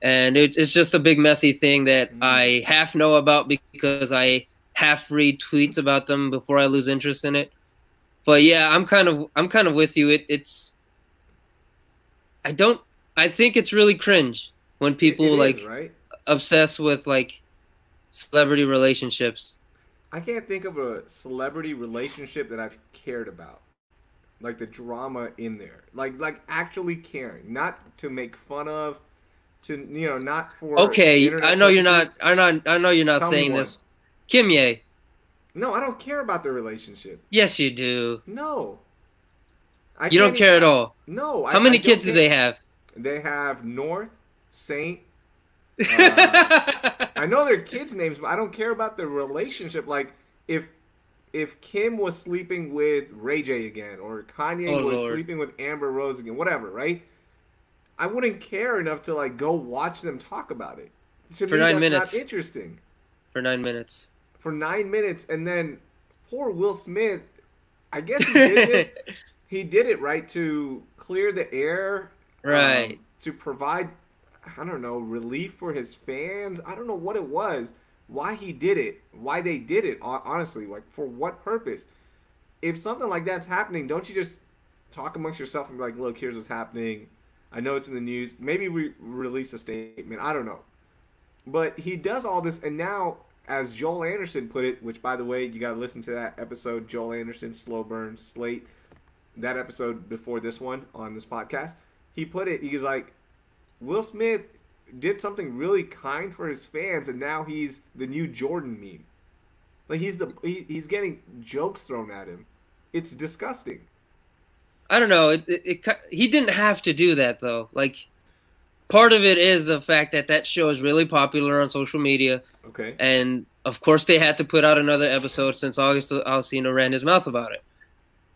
and it, it's just a big messy thing that Mm. I half know about because I half read tweets about them before I lose interest in it. But yeah, I'm kind of I'm kind of with you. It, it's I don't I think it's really cringe when people It is, like right. obsess with like celebrity relationships. I can't think of a celebrity relationship that I've cared about. Like the drama in there. Like like actually caring. Not to make fun of, to you know, not for Okay, I know you're not I know I know you're not Tell saying this. Kim Ye. No, I don't care about the relationship. Yes, you do. No. I You don't care at all. No. I- How many I kids do they have? They have North, Saint. Uh, I know their kids' names, but I don't care about the relationship. Like if if Kim was sleeping with Ray J again, or Kanye Oh, was Lord. sleeping with Amber Rose again, whatever, right? I wouldn't care enough to like go watch them talk about it. To For me, nine minutes. not interesting For nine minutes. for nine minutes, and then poor Will Smith. I guess he did this. he did it right to clear the air, right? Um, to provide, I don't know, relief for his fans. I don't know what it was, why he did it, why they did it. Honestly, like for what purpose? If something like that's happening, don't you just talk amongst yourself and be like, "Look, here's what's happening. I know it's in the news. Maybe we release a statement. I don't know." But he does all this, and now as Joel Anderson put it, which by the way, you got to listen to that episode, Joel Anderson, Slow Burn, Slate, that episode before this one on this podcast. He put it, he's like, Will Smith did something really kind for his fans, and now he's the new Jordan meme. Like he's the he, he's getting jokes thrown at him. It's disgusting. I don't know. It, it, it, he didn't have to do that though. Like part of it is the fact that that show is really popular on social media. Okay. And of course, they had to put out another episode since August Alsina ran his mouth about it.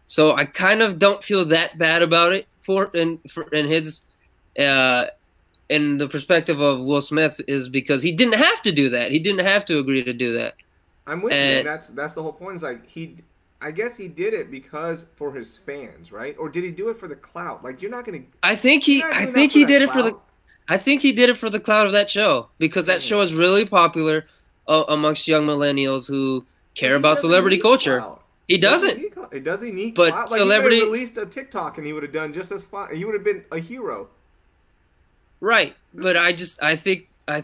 So I kind of don't feel that bad about it for in for in his uh in the perspective of Will Smith is because he didn't have to do that. He didn't have to agree to do that. I'm with and, you. That's that's the whole point. Is like he, I guess he did it because for his fans, right? Or did he do it for the clout? Like you're not gonna. I think he. I think he did clout. it for the. I think he did it for the clout of that show because that show is really popular uh, amongst young millennials who care about celebrity culture. Clout. He doesn't. He does he need but clout? Like celebrity released a TikTok and he would have done just as fine. He would have been a hero. Right, but I just I think I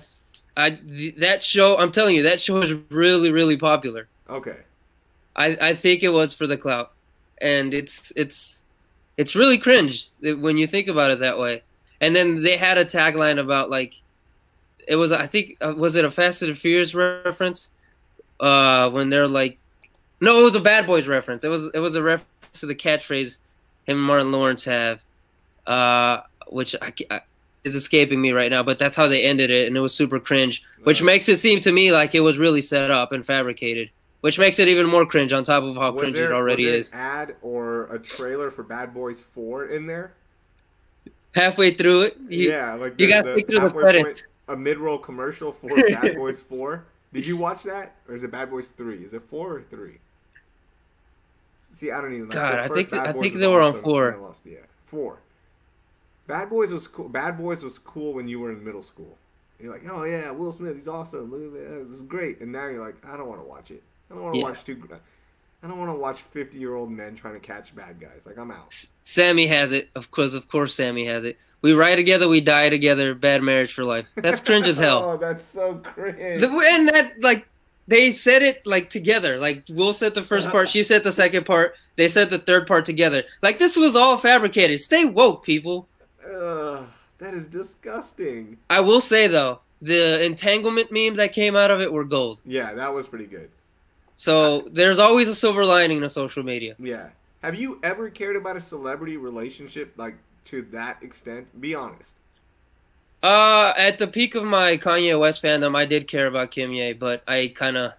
I that show I'm telling you that show is really really popular. Okay. I I think it was for the clout, and it's it's it's really cringe when you think about it that way. And then they had a tagline about like, it was I think uh, was it a Fast and Furious reference, uh, when they're like, no, it was a Bad Boys reference. It was it was a reference to the catchphrase him and Martin Lawrence have, uh, which I, I is escaping me right now, but that's how they ended it, and it was super cringe, which makes it seem to me like it was really set up and fabricated, which makes it even more cringe on top of how was cringe there, it already is was there is. An ad or a trailer for Bad Boys Four in there? halfway through it. You, yeah, like the, you got to through the credits. Point, a mid-roll commercial for Bad Boys Four. Did you watch that, or is it Bad Boys Three? Is it four or three? See, I don't even. Like, God, I think I think they were on four. Lost, yeah, four. Bad Boys was cool. Bad Boys was cool when you were in middle school. You're like, oh yeah, Will Smith, he's awesome. This is great. And now you're like, I don't want to watch it. I don't want to yeah. watch two. I don't want to watch 50 year old men trying to catch bad guys. Like I'm out. Sammy has it, of course. Of course, Sammy has it. We ride together, we die together. Bad marriage for life. That's cringe as hell. oh, that's so cringe. The, and that like they said it like together. Like Will said the first part, she said the second part. They said the third part together. Like this was all fabricated. Stay woke, people. Ugh, that is disgusting. I will say though, the entanglement memes that came out of it were gold. Yeah, that was pretty good. So there's always a silver lining to social media. Yeah. Have you ever cared about a celebrity relationship like to that extent? Be honest. Uh, at the peak of my Kanye West fandom, I did care about Kim Ye, but I kind of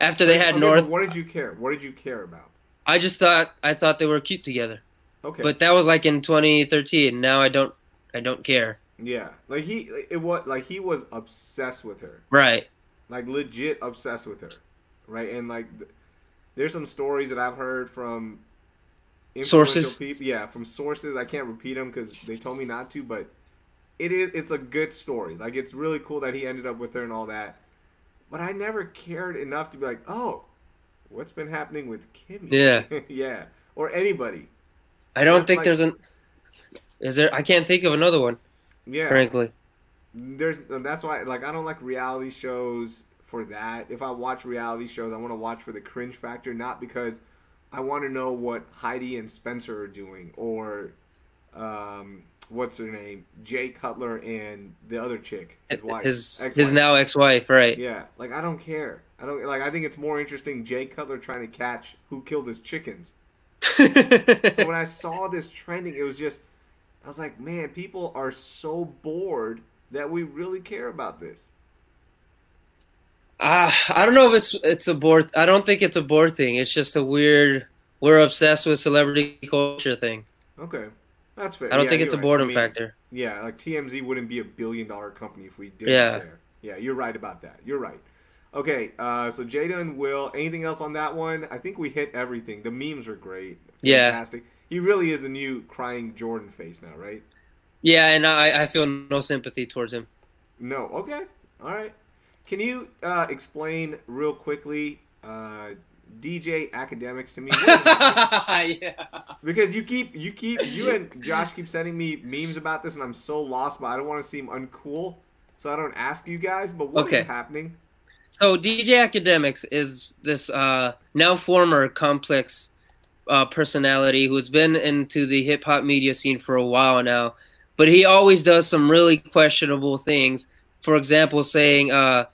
after they had okay, North. What did you care? What did you care about? I just thought I thought they were cute together. Okay. But that was like in 2013. Now I don't I don't care. Yeah, like he it was like he was obsessed with her. Right. Like legit obsessed with her right? And like, there's some stories that I've heard from sources. People, yeah, from sources. I can't repeat them because they told me not to, but it is. It's a good story. Like, it's really cool that he ended up with her and all that. But I never cared enough to be like, oh, what's been happening with Kim? Yeah, yeah, or anybody. I don't That's think like, there's an. Is there? I can't think of another one. Yeah, frankly. There's. That's why. Like, I don't like reality shows for that. If I watch reality shows, I want to watch for the cringe factor, not because I want to know what Heidi and Spencer are doing or um, what's her name, Jay Cutler and the other chick, his wife, his ex-wife. his now ex-wife, right? Yeah, like I don't care. I don't like. I think it's more interesting Jay Cutler trying to catch who killed his chickens. so when I saw this trending, it was just, I was like, man, people are so bored that we really care about this. Uh, I don't know if it's it's a board. I don't think it's a board thing. It's just a weird. We're obsessed with celebrity culture thing. Okay, that's fair. I don't yeah, think it's a boredom right. I mean, factor. Yeah, like TMZ wouldn't be a billion dollar company if we didn't yeah. care. Yeah, you're right about that. You're right. Okay, uh, so Jada and Will. Anything else on that one? I think we hit everything. The memes are great. Yeah. Fantastic. He really is the new crying Jordan face now, right? Yeah, and I, I feel no sympathy towards him. No. Okay. All right. Can you uh, explain real quickly uh, DJ Akademiks to me? yeah. Because you keep you keep you and Josh keep sending me memes about this, and I'm so lost, but I don't want to seem uncool, so I don't ask you guys. But what is Okay. happening? So DJ Akademiks is this uh, now former complex uh, personality who's been into the hip hop media scene for a while now, but he always does some really questionable things. For example, saying uh,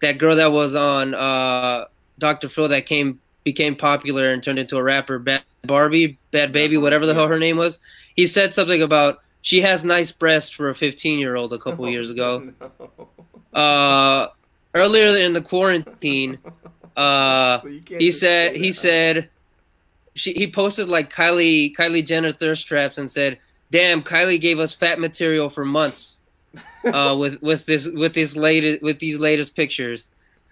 that girl that was on uh, Dr. Phil that came became popular and turned into a rapper, Bad Barbie, Bad Baby, whatever the hell her name was. He said something about she has nice breasts for a 15 year old a couple years ago No. uh earlier in the quarantine uh So he said he that. said she he posted like Kylie Kylie Jenner thirst traps and said damn Kylie gave us fat material for months uh with with this with this latest with these latest pictures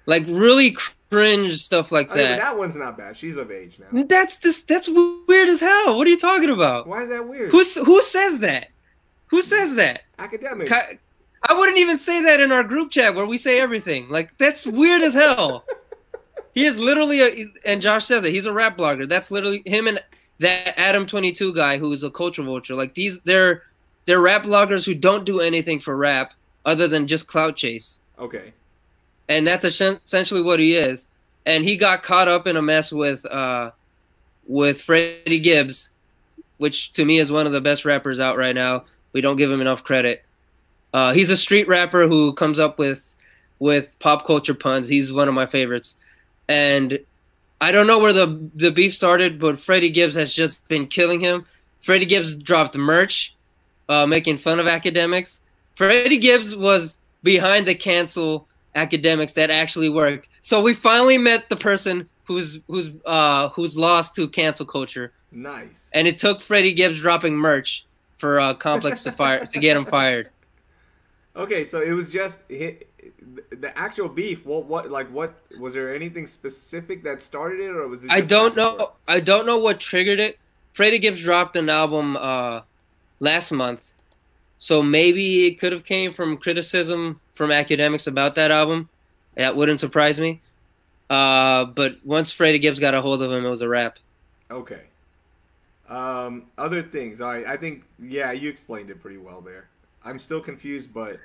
like really cringe stuff like I mean, that that one's not bad. She's of age now. that's this that's weird as hell what are you talking about Why is that weird? who's who says that who says that Akademiks. Ki- I wouldn't even say that in our group chat where we say everything. Like that's weird as hell. He is literally a, and Josh says it. He's a rap blogger. That's literally him and that Adam Twenty Two guy who's a culture vulture. Like these, they're they're rap bloggers who don't do anything for rap other than just clout chase, okay. and that's essentially what he is. And he got caught up in a mess with uh with Freddie Gibbs, which to me is one of the best rappers out right now. We don't give him enough credit. Uh, he's a street rapper who comes up with with pop culture puns. He's one of my favorites, and I don't know where the the beef started, but Freddie Gibbs has just been killing him. Freddie Gibbs dropped merch, uh, making fun of Akademiks. Freddie Gibbs was behind the cancel Akademiks that actually worked. So we finally met the person who's who's uh, who's lost to cancel culture, Nice. and it took Freddie Gibbs dropping merch for uh, Complex to fire to get him fired. Okay, so it was just hit, the actual beef. What what like what was there anything specific that started it, or was it? I don't know. I don't know what triggered it. Freddie Gibbs dropped an album uh, last month, so maybe it could have came from criticism from Akademiks about that album. That wouldn't surprise me. Uh, but once Freddie Gibbs got a hold of him, it was a wrap. Okay. Um, other things. All right. I think yeah, you explained it pretty well there. I'm still confused, but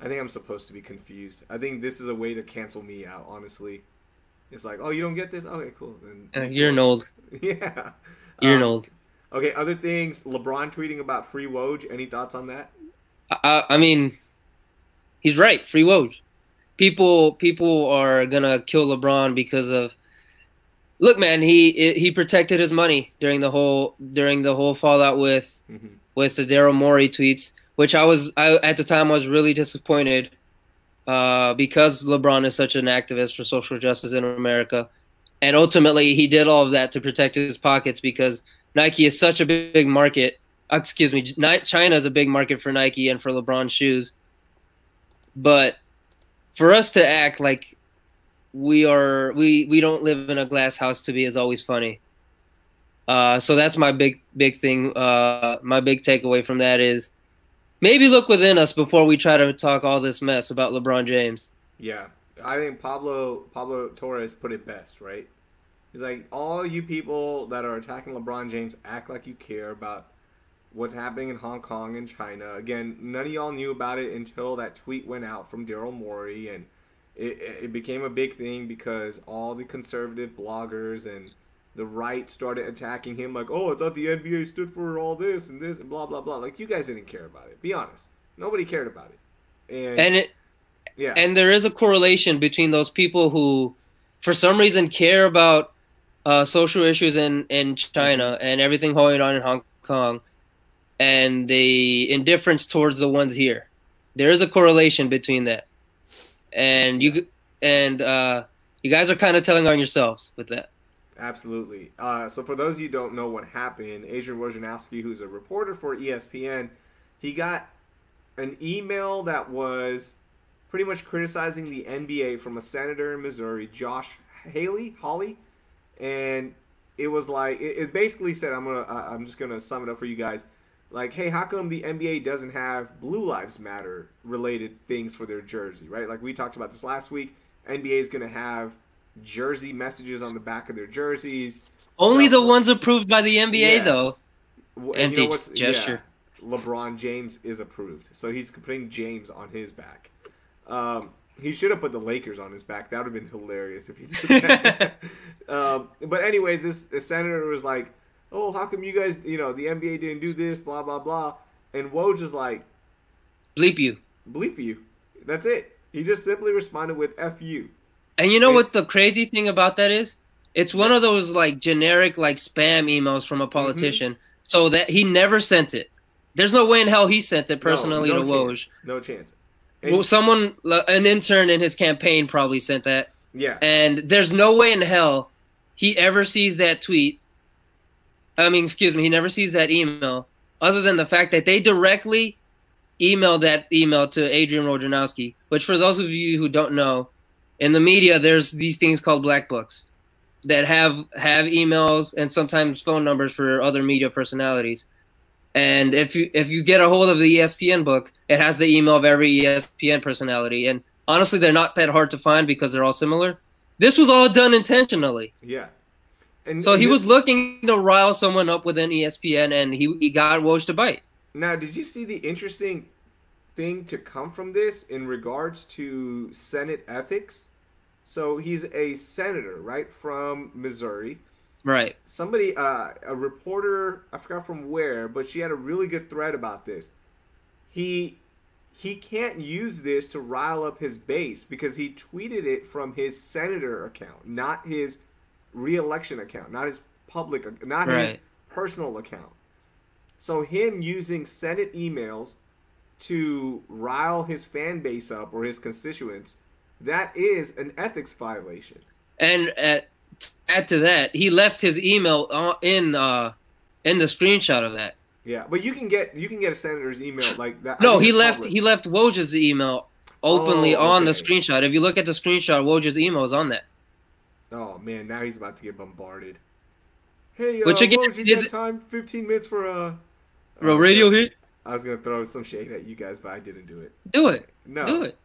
I think I'm supposed to be confused. I think this is a way to cancel me out. Honestly, it's like, oh, you don't get this. Okay, cool. Then Uh, you're an old. yeah. You're Um, an old. Okay, other things. LeBron tweeting about free Woj. Any thoughts on that? I, I mean, he's right. Free Woj. People, people are gonna kill LeBron because of. Look, man, he he protected his money during the whole during the whole fallout with Mhm. with the Daryl Morey tweets, which I was I at the time I was really disappointed uh, because LeBron is such an activist for social justice in America, and ultimately he did all of that to protect his pockets because Nike is such a big, big market. Excuse me, China is a big market for Nike and for LeBron shoes, but for us to act like we are we we don't live in a glass house to be is always funny. Uh, so that's my big big thing. Uh, my big takeaway from that is maybe look within us before we try to talk all this mess about LeBron James. Yeah, I think Pablo Pablo Torres put it best, right? He's like, all you people that are attacking LeBron James act like you care about what's happening in Hong Kong and China. Again, none of y'all knew about it until that tweet went out from Daryl Morey, and it, it became a big thing because all the conservative bloggers and the right started attacking him like, oh, I thought the NBA stood for all this and this and blah blah blah. Like you guys didn't care about it. Be honest, nobody cared about it. And, And it yeah, and there is a correlation between those people who, for some reason, care about uh, social issues in in China and everything going on in Hong Kong, and the indifference towards the ones here. There is a correlation between that, and you and uh, you guys are kind of telling on yourselves with that. Absolutely. Uh, so for those of you don't know what happened, Adrian Wojnarowski, who's a reporter for ESPN, he got an email that was pretty much criticizing the NBA from a senator in Missouri, Josh Haley, Hawley, and it was like it, it basically said, "I'm gonna, uh, I'm just gonna sum it up for you guys." Like, hey, how come the NBA doesn't have Blue Lives Matter related things for their jersey, right? Like we talked about this last week. NBA is gonna have jersey messages on the back of their jerseys. Only stuff the ones approved by the NBA, Yeah. though. Wh- Empty gesture. Yeah, LeBron James is approved, so he's putting James on his back. Um, he should have put the Lakers on his back. That would have been hilarious if he did that. um, but anyways, this, this senator was like, "Oh, how come you guys, you know, the NBA didn't do this? Blah blah blah." And Woj is like, Bleep you. "Bleep you." That's it. He just simply responded with "F you." And you know what the crazy thing about that is? It's one of those like generic like spam emails from a Mm-hmm. politician. So that he never sent it. There's no way in hell he sent it personally no to chance. Woj. No chance. And- Well, someone, an intern in his campaign, probably sent that. yeah. And there's no way in hell he ever sees that tweet. I mean, excuse me, he never sees that email, other than the fact that they directly emailed that email to Adrian Wojnarowski. Which, for those of you who don't know, in the media, there's these things called black books that have have emails and sometimes phone numbers for other media personalities. And if you if you get a hold of the ESPN book, it has the email of every ESPN personality. And honestly, they're not that hard to find because they're all similar. This was all done intentionally. Yeah. And So and he this- was looking to rile someone up within ESPN, and he he got Woj to bite. Now, did you see the interesting thing to come from this in regards to Senate ethics? So he's a senator, right, from Missouri. Right. Somebody, uh, a reporter, I forgot from where, but she had a really good thread about this. He he can't use this to rile up his base because he tweeted it from his senator account, not his reelection account, not his public, not his personal account. So him using Senate emails to rile his fan base up or his constituents, that is an ethics violation. And at, to add to that, he left his email uh, in uh in the screenshot of that. Yeah, but you can get you can get a senator's email like that. No, he left public. he left Woj's email openly Oh, on the screenshot. If you look at the screenshot, Woj's email is on that. Oh man, now he's about to get bombarded. Hey, uh, Which again Woj, you is- got time? Fifteen minutes for a. Bro, Oh, radio hit. I was gonna throw some shade at you guys, but I didn't do it. Do it. No, Do it.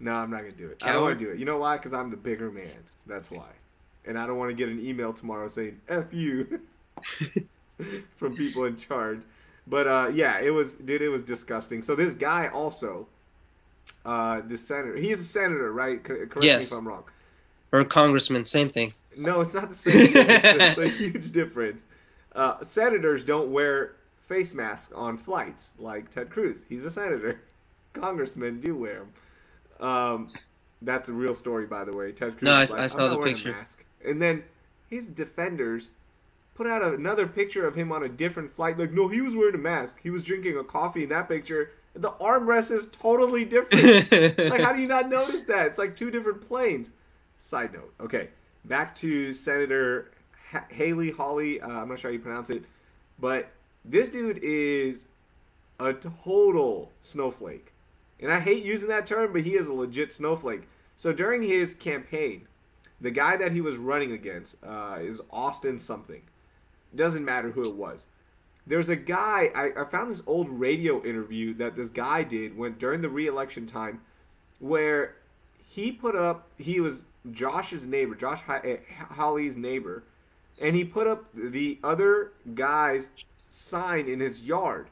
No, I'm not gonna do it. I don't want to do it. You know why? Because I'm the bigger man. That's why. And I don't want to get an email tomorrow saying "f you" from people in charge. But uh, yeah, it was, dude. It was disgusting. So this guy also, uh, the senator. He's a senator, right? Correct Yes. me if I'm wrong. Or congressman, same thing. No, it's not the same. thing. it's, it's a huge difference. Uh, senators don't wear face masks on flights like Ted Cruz. He's a senator. Congressmen do wear them. Um, that's a real story, by the way. Ted Cruz. No, I- like, I "I'm saw the picture." mask." And then his defenders put out another picture of him on a different flight. Like, no, he was wearing a mask. He was drinking a coffee in that picture. The armrest is totally different like, how do you not notice that? It's like two different planes. Side note. Okay, back to Senator ha- Haley Hawley. Uh, I'm not sure how you pronounce it, but this dude is a total snowflake. And I hate using that term, but he is a legit snowflake. So during his campaign, the guy that he was running against uh, is Austin something. Doesn't matter who it was. There's a guy, I, I found this old radio interview that this guy did when during the re-election time where he put up, he was Josh's neighbor, Josh eh, Hawley's neighbor, and he put up the other guy's sign in his yard.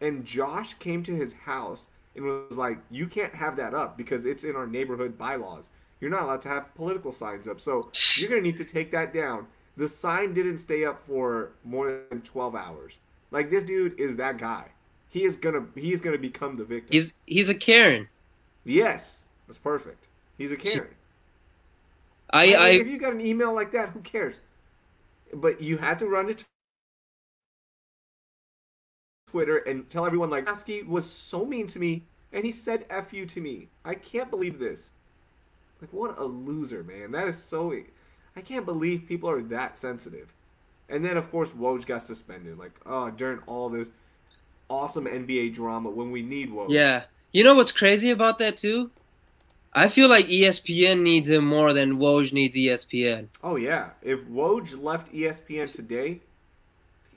And Josh came to his house and was like, You can't have that up because it's in our neighborhood bylaws. You're not allowed to have political signs up. So you're going to need to take that down. The sign didn't stay up for more than 12 hours. Like this dude is that guy. He is going to he's going to become the victim. he's he's a Karen. yes. That's perfect. He's a Karen. I I I if you got an email like that, who cares? But you had to run it to Twitter and tell everyone like Husky was so mean to me and he said F you to me. I can't believe this. Like what a loser, man. That is so I can't believe people are that sensitive. And then of course Woj got suspended. Like, oh, during all this awesome NBA drama when we need Woj. yeah. You know what's crazy about that too? I feel like E ESPN needs him more than Woj needs ESPN. Oh yeah, if Woj left E ESPN today,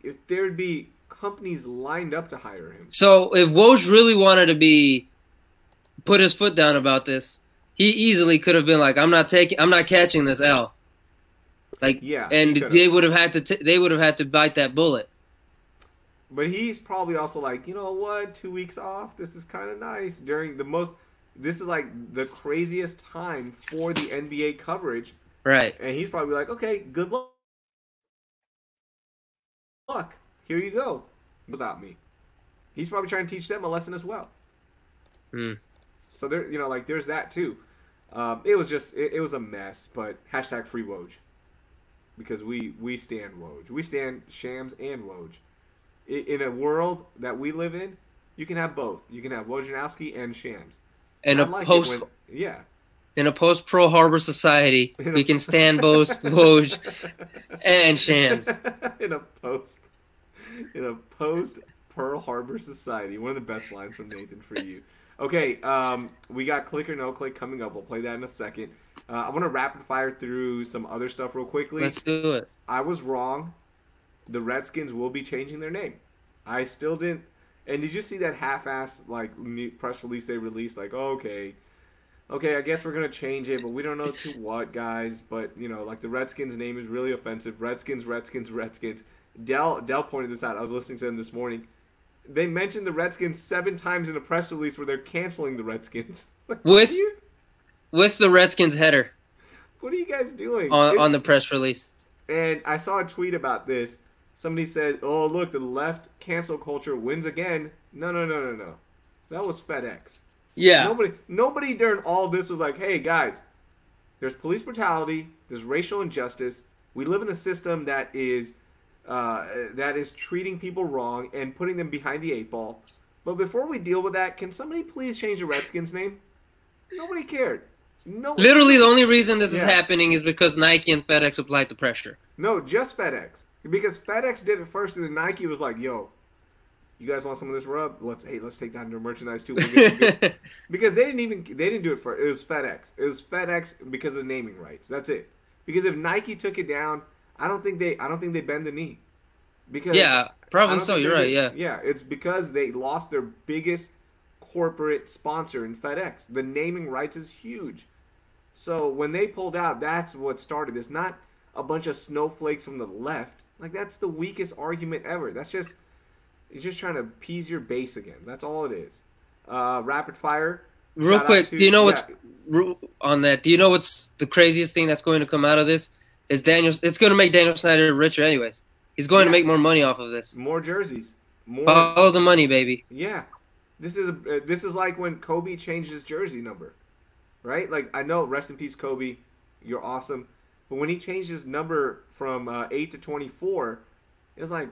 if there'd be companies lined up to hire him. So if Woj really wanted to be put his foot down about this, he easily could have been like, "I'm not taking, I'm not catching this L." Like, Yeah, and they would have had to, t- they would have had to bite that bullet. But he's probably also like, you know what? Two weeks off. This is kind of nice during the most. This is like the craziest time for the NBA coverage, Right. and he's probably like, okay, good luck. Luck. Here you go. Without me, he's probably trying to teach them a lesson as well. Hmm. So there, you know, like there's that too. Um, it was just, it, it was a mess. But hashtag free Woj, because we we stand Woj, we stand Shams and Woj. I- In a world that we live in, you can have both. You can have Wojnarowski and Shams. In a like post, when- yeah. in a post Pearl Harbor society, we can stand both Woj and Shams. in a post, in a post Pearl Harbor society. One of the best lines from Nathan for you. Okay, um, we got click or no click coming up. We'll play that in a second. Uh, I want to rapid fire through some other stuff real quickly. Let's do it. I was wrong. The Redskins will be changing their name. I still didn't. And did you see that half-ass like new press release they released? Like, oh, okay, okay, I guess we're gonna change it, but we don't know to what, guys. But you know, like the Redskins name is really offensive. Redskins, Redskins, Redskins. Dell Dell pointed this out. I was listening to him this morning. They mentioned the Redskins seven times in a press release where they're canceling the Redskins. Like, With- you, With the Redskins header what are you guys doing? on, on the press release. And I saw a tweet about this. Somebody said, "Oh, look, the left cancel culture wins again." No, no, no, no, no. That was FedEx. Yeah. Nobody, nobody during all this was like, "Hey, guys, there's police brutality, there's racial injustice. We live in a system that is uh, that is treating people wrong and putting them behind the eight ball. But before we deal with that, can somebody please change the Redskins name? Nobody cared. No, Literally, the only reason this is happening is because Nike and FedEx applied the pressure. No, just FedEx. Because FedEx did it first, and then Nike was like, "Yo, you guys want some of this rub? Let's hey, let's take that into merchandise too." We'll get some good-" because they didn't even they didn't do it for it was FedEx. It was FedEx because of naming rights. That's it. Because if Nike took it down, I don't think they I don't think they bend the knee. Because yeah, probably so. You're right. did- Yeah. Yeah, it's because they lost their biggest corporate sponsor in FedEx. The naming rights is huge. So when they pulled out, that's what started this. Not a bunch of snowflakes from the left. Like that's the weakest argument ever. That's just you're just trying to appease your base again. That's all it is. Uh, rapid fire. Real quick, to- do you know what's on that? Do you know what's the craziest thing that's going to come out of this? Is Daniel? It's going to make Daniel Snyder richer, anyways. He's going to make more money off of this. more jerseys? More. Follow the money, baby. Yeah, this is uh, this is like when Kobe changed his jersey number, right? Like I know, rest in peace, Kobe, you're awesome. But when he changed his number from uh, eight to twenty four, it was like,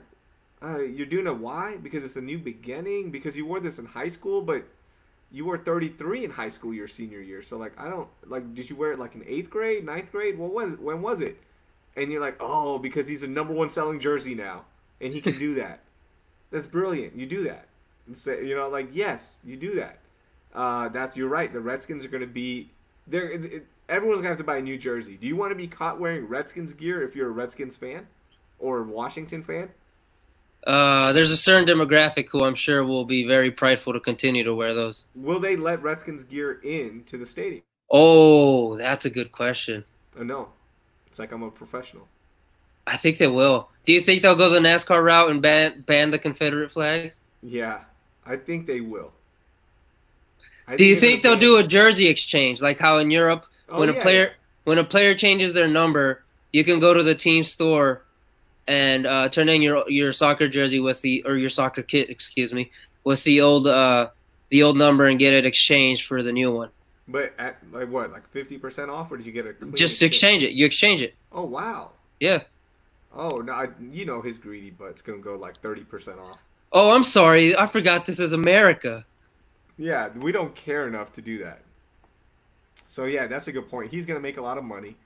uh, you're doing it why? Because it's a new beginning. Because you wore this in high school, but you were 33 in high school your senior year. So like I don't like. Did you wear it like in eighth grade, ninth grade? What was when was it? And you're like, oh, because he's a number one selling jersey now, and he can do that. That's brilliant. You do that. And say, you know, like yes, you do that. Uh, that's you're right. The Redskins are going to be there. Everyone's gonna have to buy a new jersey. Do you want to be caught wearing Redskins gear if you're a Redskins fan or a Washington fan? Uh, there's a certain demographic who I'm sure will be very prideful to continue to wear those. Will they let Redskins gear in to the stadium? Oh, that's a good question. Oh, no. It's like I'm a professional. I think they will. Do you think they'll go the NASCAR route and ban ban the Confederate flags? Yeah, I think they will. I Do you think they'll do a jersey exchange like how in Europe Oh, when yeah, a player when a player changes their number, you can go to the team store and uh, turn in your your soccer jersey with the or your soccer kit, excuse me, with the old uh, the old number and get it exchanged for the new one. But at like what, like fifty percent off, or did you get a Just exchange it. You exchange it. Oh wow. Yeah. Oh no, I, you know his greedy butt's gonna go like thirty percent off. Oh, I'm sorry. I forgot this is America. Yeah, we don't care enough to do that. So yeah, that's a good point. He's gonna make a lot of money,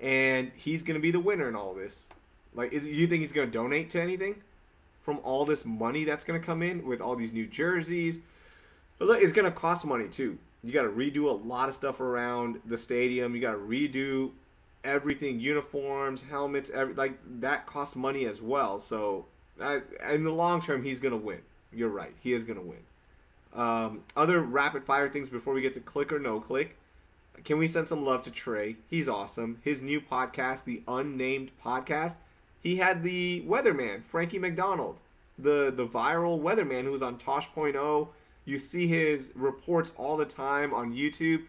and he's gonna be the winner in all this. Like, is you think he's gonna donate to anything from all this money that's gonna come in with all these new jerseys, But look, it's gonna cost money too. You got to redo a lot of stuff around the stadium. You got to redo everything, uniforms, helmets, every, like that costs money as well. So, uh, in the long term, he's gonna win. You're right. He is gonna win. Um, other rapid fire things before we get to click or no click. Can we send some love to Trey? He's awesome. His new podcast, the Unnamed Podcast, he had the weatherman, Frankie McDonald, the the viral weatherman who was on Tosh.0. You see his reports all the time on YouTube.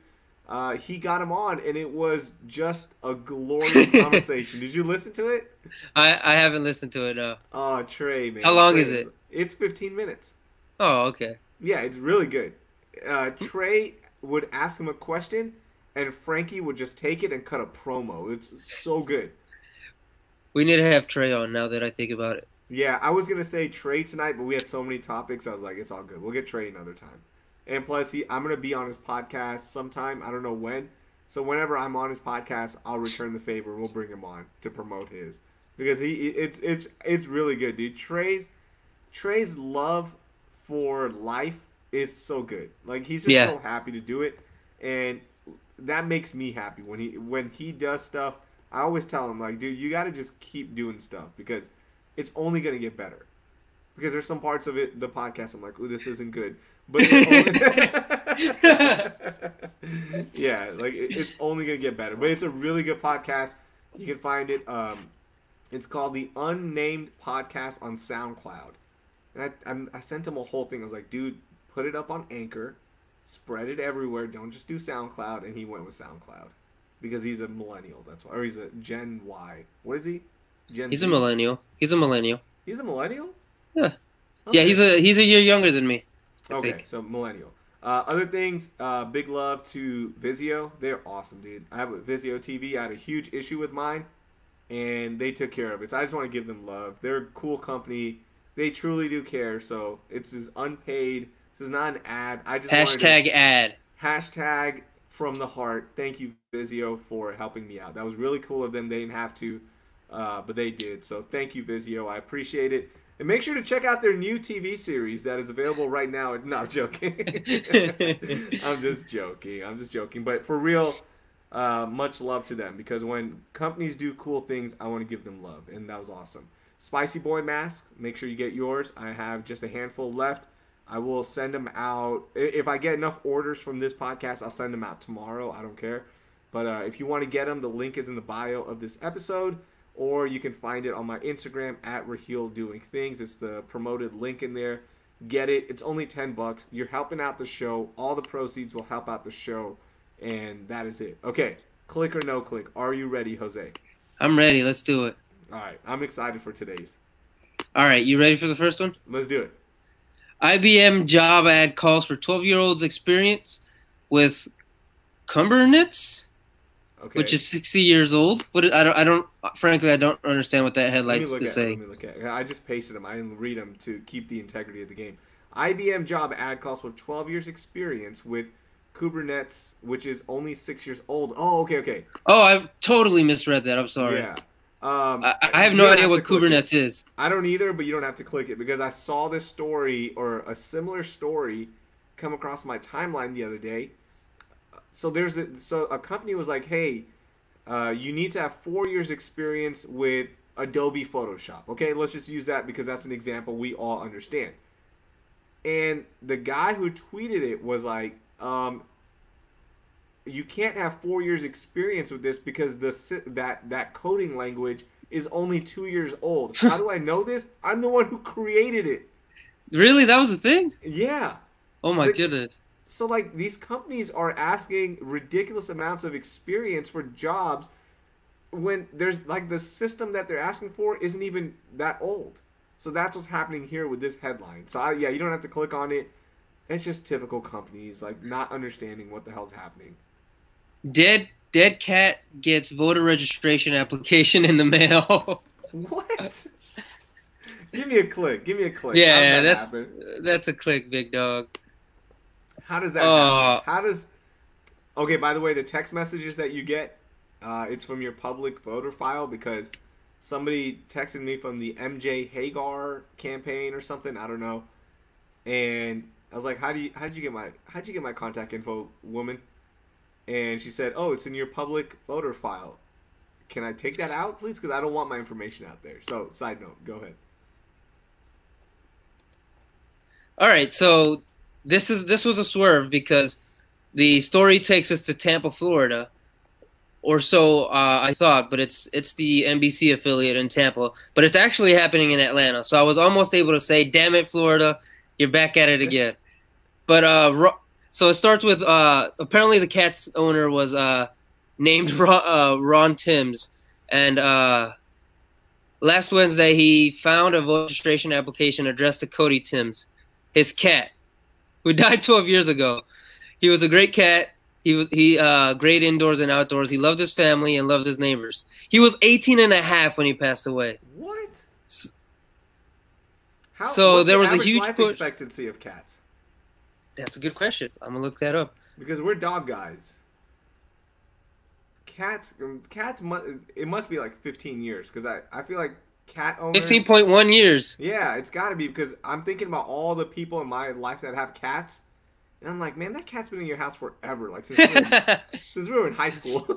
Uh, he got him on, and it was just a glorious conversation. Did you listen to it? I, I haven't listened to it. No. Oh, Trey, man. How long Trey is it? It's 15 minutes. Oh, okay. Yeah, it's really good. Uh, Trey would ask him a question, and Frankie would just take it and cut a promo. It's so good. We need to have Trey on now that I think about it. Yeah, I was gonna say Trey tonight, but we had so many topics. I was like, it's all good. We'll get Trey another time. And plus, he, I'm gonna be on his podcast sometime. I don't know when. So whenever I'm on his podcast, I'll return the favor. We'll bring him on to promote his because he it's it's it's really good, dude. Trey's Trey's love for life is so good. Like he's just Yeah. so happy to do it, and that makes me happy when he when he does stuff. I always tell him like, dude, you got to just keep doing stuff because it's only gonna get better. Because there's some parts of it, the podcast, I'm like, ooh, this isn't good. But only- yeah, like it- it's only gonna get better. But it's a really good podcast. You can find it. Um, it's called the Unnamed Podcast on SoundCloud. And I, I'm, I sent him a whole thing. I was like, dude, put it up on Anchor, spread it everywhere. Don't just do SoundCloud. And he went with SoundCloud because he's a millennial. That's why, or he's a Gen Y. What is he? Gen. He's a Z? millennial. He's a millennial. He's a millennial. Yeah. Yeah, he's a he's a year younger than me. I Okay, think. so millennial. Uh, other things, uh, big love to Vizio. They're awesome, dude. I have a Vizio TV. I had a huge issue with mine, and they took care of it. So I just want to give them love. They're a cool company. They truly do care. So it's is unpaid. This is not an ad. I just wanted to- Hashtag ad. hashtag from the heart. Thank you, Vizio, for helping me out. That was really cool of them. They didn't have to, uh, but they did. So thank you, Vizio. I appreciate it. And make sure to check out their new TV series that is available right now. No, I'm joking. I'm just joking. I'm just joking. But for real, uh, much love to them because when companies do cool things, I want to give them love, and that was awesome. Spicy Boy mask. Make sure you get yours. I have just a handful left. I will send them out if I get enough orders from this podcast. I'll send them out tomorrow. I don't care. But uh, if you want to get them, the link is in the bio of this episode, or you can find it on my Instagram at Raheel Doing Things. It's the promoted link in there. Get it. It's only ten bucks. You're helping out the show. All the proceeds will help out the show, and that is it. Okay, click or no click. Are you ready, Jose? I'm ready. Let's do it. All right, I'm excited for today's. All right, you ready for the first one? Let's do it. IBM job ad calls for 12 year olds experience with Kubernetes, Okay. which is 60 years old. What I don't I don't frankly I don't understand what that headlights is saying. Let me look at. I just pasted them. I didn't read them to keep the integrity of the game. IBM job ad calls for 12 years experience with Kubernetes, which is only six years old. Oh, okay, okay. Oh, I totally misread that. I'm sorry. Yeah. Um, I, I have no idea have what it. Kubernetes is. I don't either, but you don't have to click it because I saw this story or a similar story come across my timeline the other day. So there's a so a company was like, "Hey, uh, you need to have four years experience with Adobe Photoshop." Okay, let's just use that because that's an example we all understand. And the guy who tweeted it was like, um, "You can't have four years experience with this because the that that coding language is only two years old. How do I know this? I'm the one who created it. Really? That was a thing? Yeah. Oh my The- goodness. So like these companies are asking ridiculous amounts of experience for jobs when there's like the system that they're asking for isn't even that old. So that's what's happening here with this headline. So I, yeah, you don't have to click on it. It's just typical companies like not understanding what the hell's happening. Dead dead cat gets voter registration application in the mail. What? Give me a click. Give me a click. Yeah, that's happen? that's a click, big dog. How does that Uh. How does Okay, by the way, the text messages that you get, uh, it's from your public voter file because somebody texted me from the MJ Hegar campaign or something, I don't know. And I was like, "How do you how did you get my how did you get my contact info, woman?" And she said, "Oh, it's in your public voter file. Can I take that out, please? Because I don't want my information out there." So, side note, go ahead. All right, so this is this was a swerve because the story takes us to Tampa, Florida, or so uh, I thought, but it's it's the NBC affiliate in Tampa, but it's actually happening in Atlanta. So I was almost able to say, "Damn it, Florida, you're back at it again." But uh, so it starts with uh, apparently the cat's owner was uh, named Ron, uh, Ron Timms, and uh, last Wednesday he found a registration application addressed to Cody Timms, his cat, who died 12 years ago. He was a great cat. He was he uh, great indoors and outdoors. He loved his family and loved his neighbors. He was 18 and a half when he passed away. What? How, so there the was a huge life push. expectancy of cats. That's a good question. I'm gonna look that up. Because we're dog guys. Cats, um, cats, it must be like 15 years. Because I, I feel like cat owners. 15.1 years. Yeah, it's got to be because I'm thinking about all the people in my life that have cats, and I'm like, man, that cat's been in your house forever, like since we were, in, since we were in high school.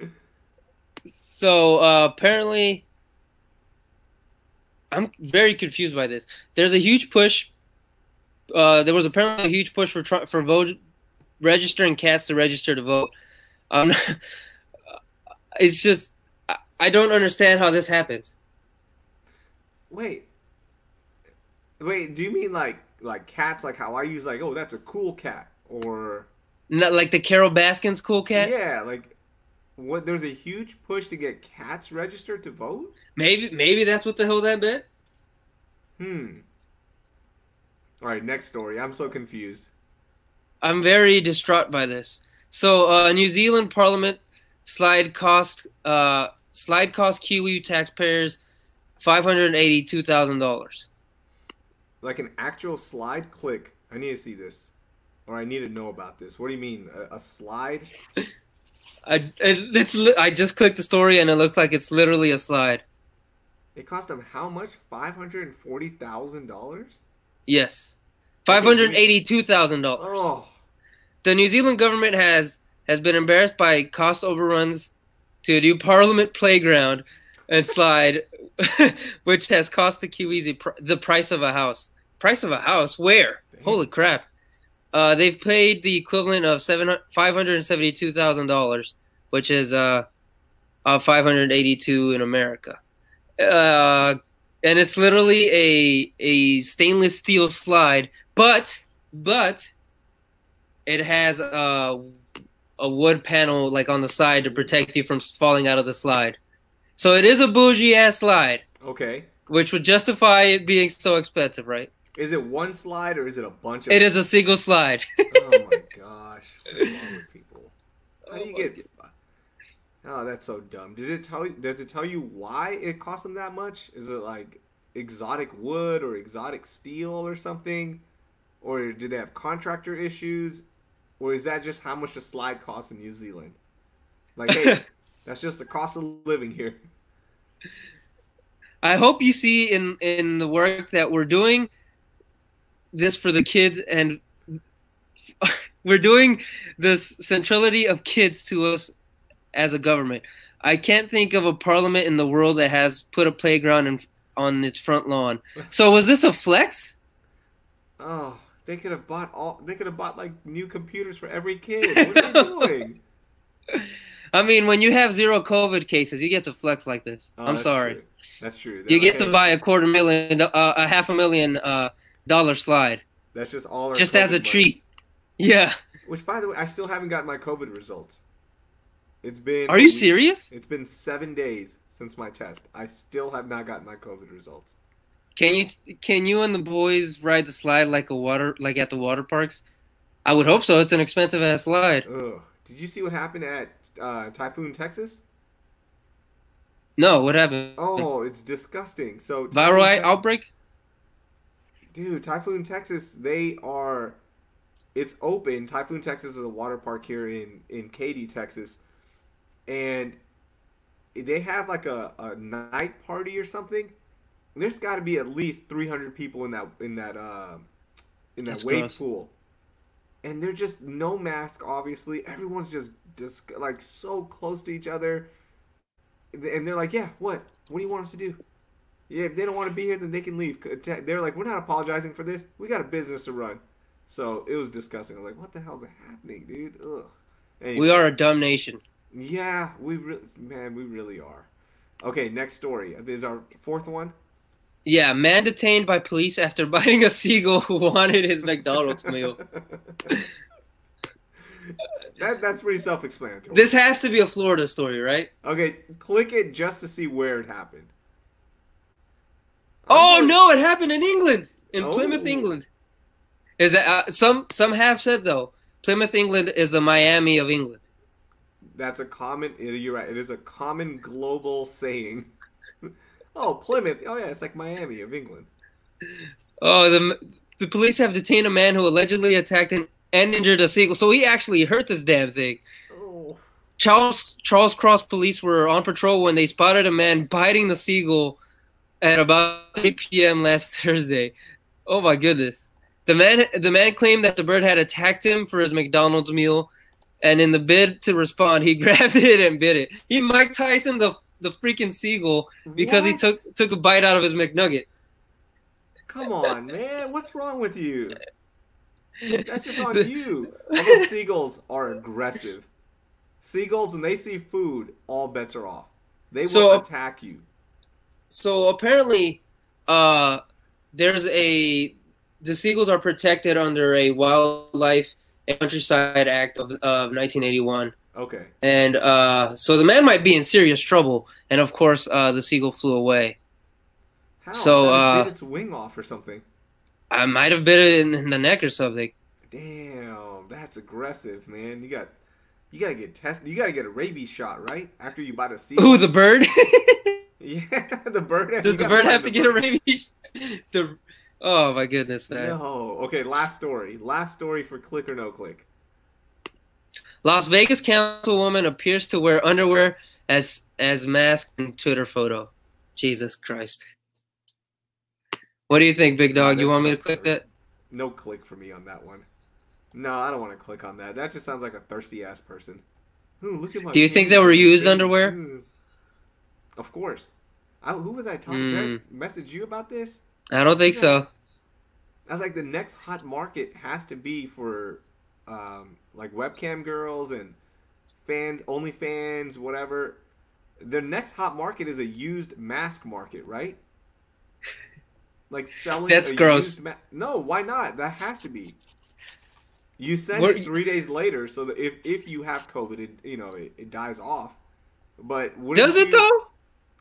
so uh, apparently, I'm very confused by this. There's a huge push. Uh, there was apparently a huge push for for vote registering cats to register to vote. Um, it's just I don't understand how this happens. Wait. Wait, do you mean like like cats like how I use like oh that's a cool cat or not like the Carole Baskins cool cat? Yeah, like what there's a huge push to get cats registered to vote? Maybe maybe that's what the hell that meant. Hmm. All right, next story. I'm so confused. I'm very distraught by this. So, uh, New Zealand Parliament slide cost uh, Slide cost Kiwi taxpayers five hundred eighty-two thousand dollars. Like an actual slide click. I need to see this, or I need to know about this. What do you mean a, a slide? I it's I just clicked the story and it looks like it's literally a slide. It cost them how much? Five hundred and forty thousand dollars. Yes, five hundred eighty-two thousand dollars. Oh. The New Zealand government has has been embarrassed by cost overruns to do Parliament playground and slide, which has cost the Kiwis the price of a house. Price of a house? Where? Holy crap! Uh, they've paid the equivalent of seven five hundred seventy-two thousand dollars, which is uh, uh five hundred eighty-two in America. Uh, and it's literally a a stainless steel slide, but but it has uh a wood panel like on the side to protect you from falling out of the slide. So it is a bougie ass slide. Okay. Which would justify it being so expensive, right? Is it one slide or is it a bunch of? It is a single slide. oh my gosh! What's wrong with people? How do you oh get? Oh, that's so dumb. Does it tell you? Does it tell you why it cost them that much? Is it like exotic wood or exotic steel or something, or did they have contractor issues? Or is that just how much the slide costs in New Zealand? Like, hey, that's just the cost of living here. I hope you see in in the work that we're doing this for the kids and we're doing this centrality of kids to us as a government. I can't think of a parliament in the world that has put a playground in, on its front lawn. So was this a flex? Oh, they could have bought all. They could have bought like new computers for every kid. What are they doing? I mean, when you have zero COVID cases, you get to flex like this. Oh, I'm sorry. True. That's true. They're you get to buy a quarter million, uh, a half a million uh, dollar slide. That's just all. Just COVID as a money. treat. Yeah. Which, by the way, I still haven't gotten my COVID results. It's been. Are you serious? It's been seven days since my test. I still have not gotten my COVID results. Can you can you and the boys ride the slide like a water like at the water parks? I would hope so. It's an expensive ass slide. Ugh. Did you see what happened at uh, Typhoon, Texas? No, what happened? Oh, it's disgusting. So viral outbreak. Dude, Typhoon, Texas, they are. It's open. Typhoon, Texas is a water park here in in Katy, Texas, and they have like a, a night party or something there's got to be at least 300 people in that in that uh, in that That's wave gross. pool, and they're just no mask. Obviously, everyone's just just like so close to each other, and they're like, "Yeah, what? What do you want us to do? Yeah, if they don't want to be here, then they can leave." They're like, "We're not apologizing for this. We got a business to run." So it was disgusting. I'm like, "What the hell's happening, dude?" Ugh. Anyway. We are a dumb nation. Yeah, we re- man, we really are. Okay, next story. This is our fourth one. Yeah, man detained by police after biting a seagull who wanted his McDonald's meal. that that's pretty self-explanatory. This has to be a Florida story, right? okay, click it just to see where it happened. Oh I'm no, it happened in England, in Plymouth, Oh. England. Is that uh, some some have said though? Plymouth, England is the Miami of England. That's a common. You're right. It is a common global saying. Oh, Plymouth. Oh yeah, it's like Miami of England. Oh, the the police have detained a man who allegedly attacked and, and injured a seagull. So he actually hurt this damn thing. Oh. Charles Charles Cross police were on patrol when they spotted a man biting the seagull at about 3 p.m. last Thursday. Oh my goodness. The man the man claimed that the bird had attacked him for his McDonald's meal and in the bid to respond he grabbed it and bit it. He Mike Tyson the the freaking seagull because he took took a bite out of his McNugget. Come on, man. What's wrong with you? That's just on you. Although seagulls are aggressive. Seagulls, when they see food, all bets are off. They will So- attack you. So apparently, uh, there's a the seagulls are protected under a Wildlife and Countryside Act of, of 1981, Okay. and uh, so the man might be in serious trouble. And of course, uh, the seagull flew away. How? So, it uh, bit its wing off or something. I might have bit it in, in the neck or something. Damn, that's aggressive, man. You got, you gotta get tested. You gotta get a rabies shot, right? After you bite a seagull. Ooh, the bird. Yeah, the bird. Does the bird have to get a rabies? the oh my goodness, man. No. Okay, last story. Last story for click or no click. Las Vegas councilwoman appears to wear underwear as as mask in Twitter photo. Jesus Christ. What do you think, Big Dog? You want me to click that? No click for me on that one. No, I don't want to click on that. That just sounds like a thirsty ass person. Ooh, look at my. Do you think they were used underwear? Ooh. Of course. I, who was I talking? Hmm. I message you about this? I don't think so. I was like, the next hot market has to be for, um, like webcam girls and fans, OnlyFans, whatever. The next hot market is a used mask market, right? Like selling. That's a gross. used ma- no, why not? That has to be. You send What- it three days later, so that if if you have COVID, it you know it, it dies off. But wouldn't Does it you- though?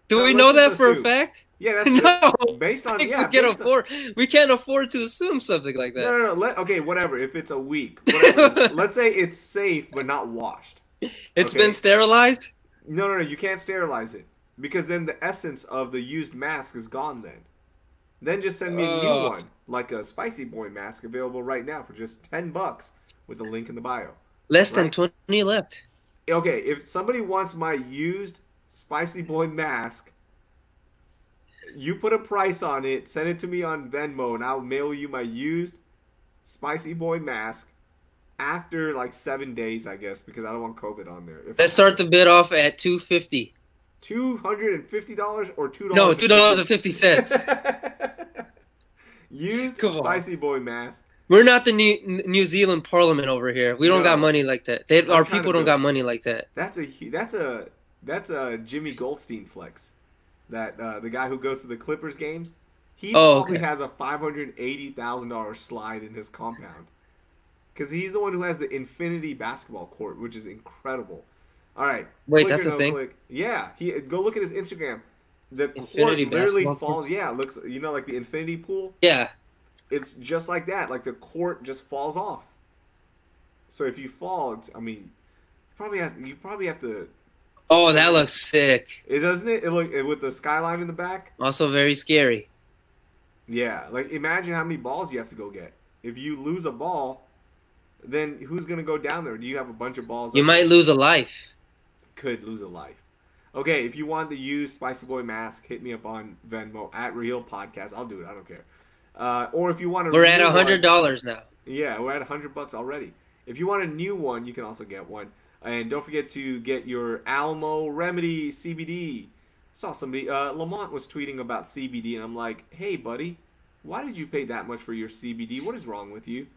Do No, we know that for a fact? Yeah, that's No. based on yeah. we can based on- afford. We can't afford to assume something like that. no, no. Let, okay, whatever. If it's a week, whatever. let's say it's safe but not washed. It's okay. been sterilized. No, no, no. You can't sterilize it because then the essence of the used mask is gone. Then, then just send me a new Oh. one, like a Spicy Boy mask, available right now for just ten bucks with a link in the bio. Less than twenty left. Okay, if somebody wants my used Spicy Boy mask, you put a price on it, send it to me on Venmo, and I'll mail you my used Spicy Boy mask after like seven days, I guess, because I don't want COVID on there. If Let's start the bid off at two fifty. two hundred and fifty dollars or two dollars. No, two dollars and fifty cents. used Come on. Spicy Boy mask. We're not the New, New Zealand Parliament over here. We don't No. got money like that. They, our people don't got money like that. That's a that's a that's a Jimmy Goldstein flex. That uh, the guy who goes to the Clippers games, he Oh, probably okay. has a five hundred eighty thousand dollars slide in his compound, because he's the one who has the infinity basketball court, which is incredible. All right, Wait, that's a no thing? click. Yeah, he go look at his Instagram. The Infinity court literally basketball court? falls. Yeah, looks you know like the infinity pool. Yeah. It's just like that. Like the court just falls off. So if you fall, it's, I mean, probably has you probably have to Oh, that looks sick. it doesn't it? it look with the skyline in the back. Also very scary. Yeah, like imagine how many balls you have to go get. If you lose a ball, then who's gonna go down there? Do you have a bunch of balls? You might lose a life. could lose a life. Okay, if you want to use Spicy Boy mask, hit me up on Venmo at Real Podcast. I'll do it. I don't care. Uh, or if you want to, we're at a hundred dollars now. Yeah, we're at a hundred bucks already. If you want a new one, you can also get one. And don't forget to get your Alamo Remedy CBD. saw somebody, uh, Lamont was tweeting about CBD, and I'm like, hey, buddy, why did you pay that much for your CBD? What is wrong with you?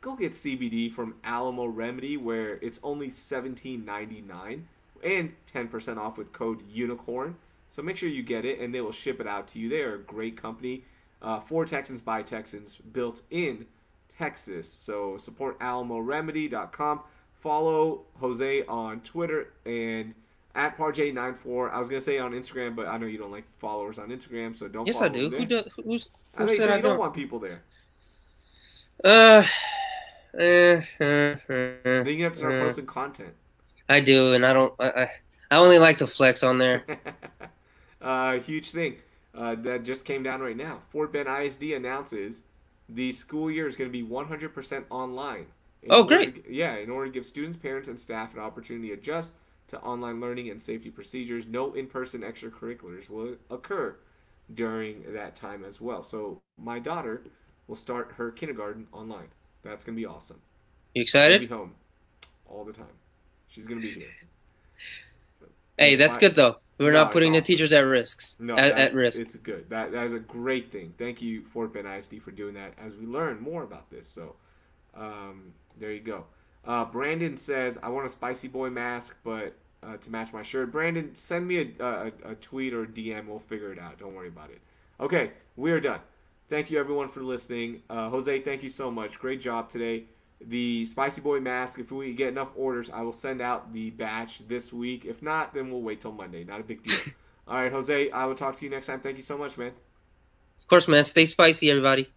Go get CBD from Alamo Remedy, where it's only $17.99 and 10% off with code UNICORN. So make sure you get it, and they will ship it out to you. They are a great company uh, for Texans by Texans, built in Texas. So support AlamoRemedy.com. Follow Jose on Twitter and at Parj94. I was gonna say on Instagram, but I know you don't like followers on Instagram, so don't. Yes, I do. Who does? Who's? Who I you, said I you don't want people there. Uh. Uh, uh, uh, then you have to start uh, posting content. I do, and I don't. I, I only like to flex on there. uh, huge thing uh, that just came down right now. Fort Bend ISD announces the school year is going to be 100% online. Oh, great! To, yeah, in order to give students, parents, and staff an opportunity to adjust to online learning and safety procedures, no in-person extracurriculars will occur during that time as well. So my daughter will start her kindergarten online. That's gonna be awesome. You excited? She'll be home all the time. She's gonna be here. Hey, that's good though. We're no, not putting awesome. the teachers at risks. No, at, that, at, risk. It's good. That that is a great thing. Thank you, Fort Bend ISD, for doing that. As we learn more about this, so um, there you go. Uh, Brandon says, "I want a spicy boy mask, but uh, to match my shirt." Brandon, send me a, a, a tweet or a DM. We'll figure it out. Don't worry about it. Okay, we are done. Thank you everyone for listening. Uh, Jose, thank you so much. Great job today. The Spicy Boy mask, if we get enough orders, I will send out the batch this week. If not, then we'll wait till Monday. Not a big deal. All right, Jose, I will talk to you next time. Thank you so much, man. Of course, man. Stay spicy, everybody.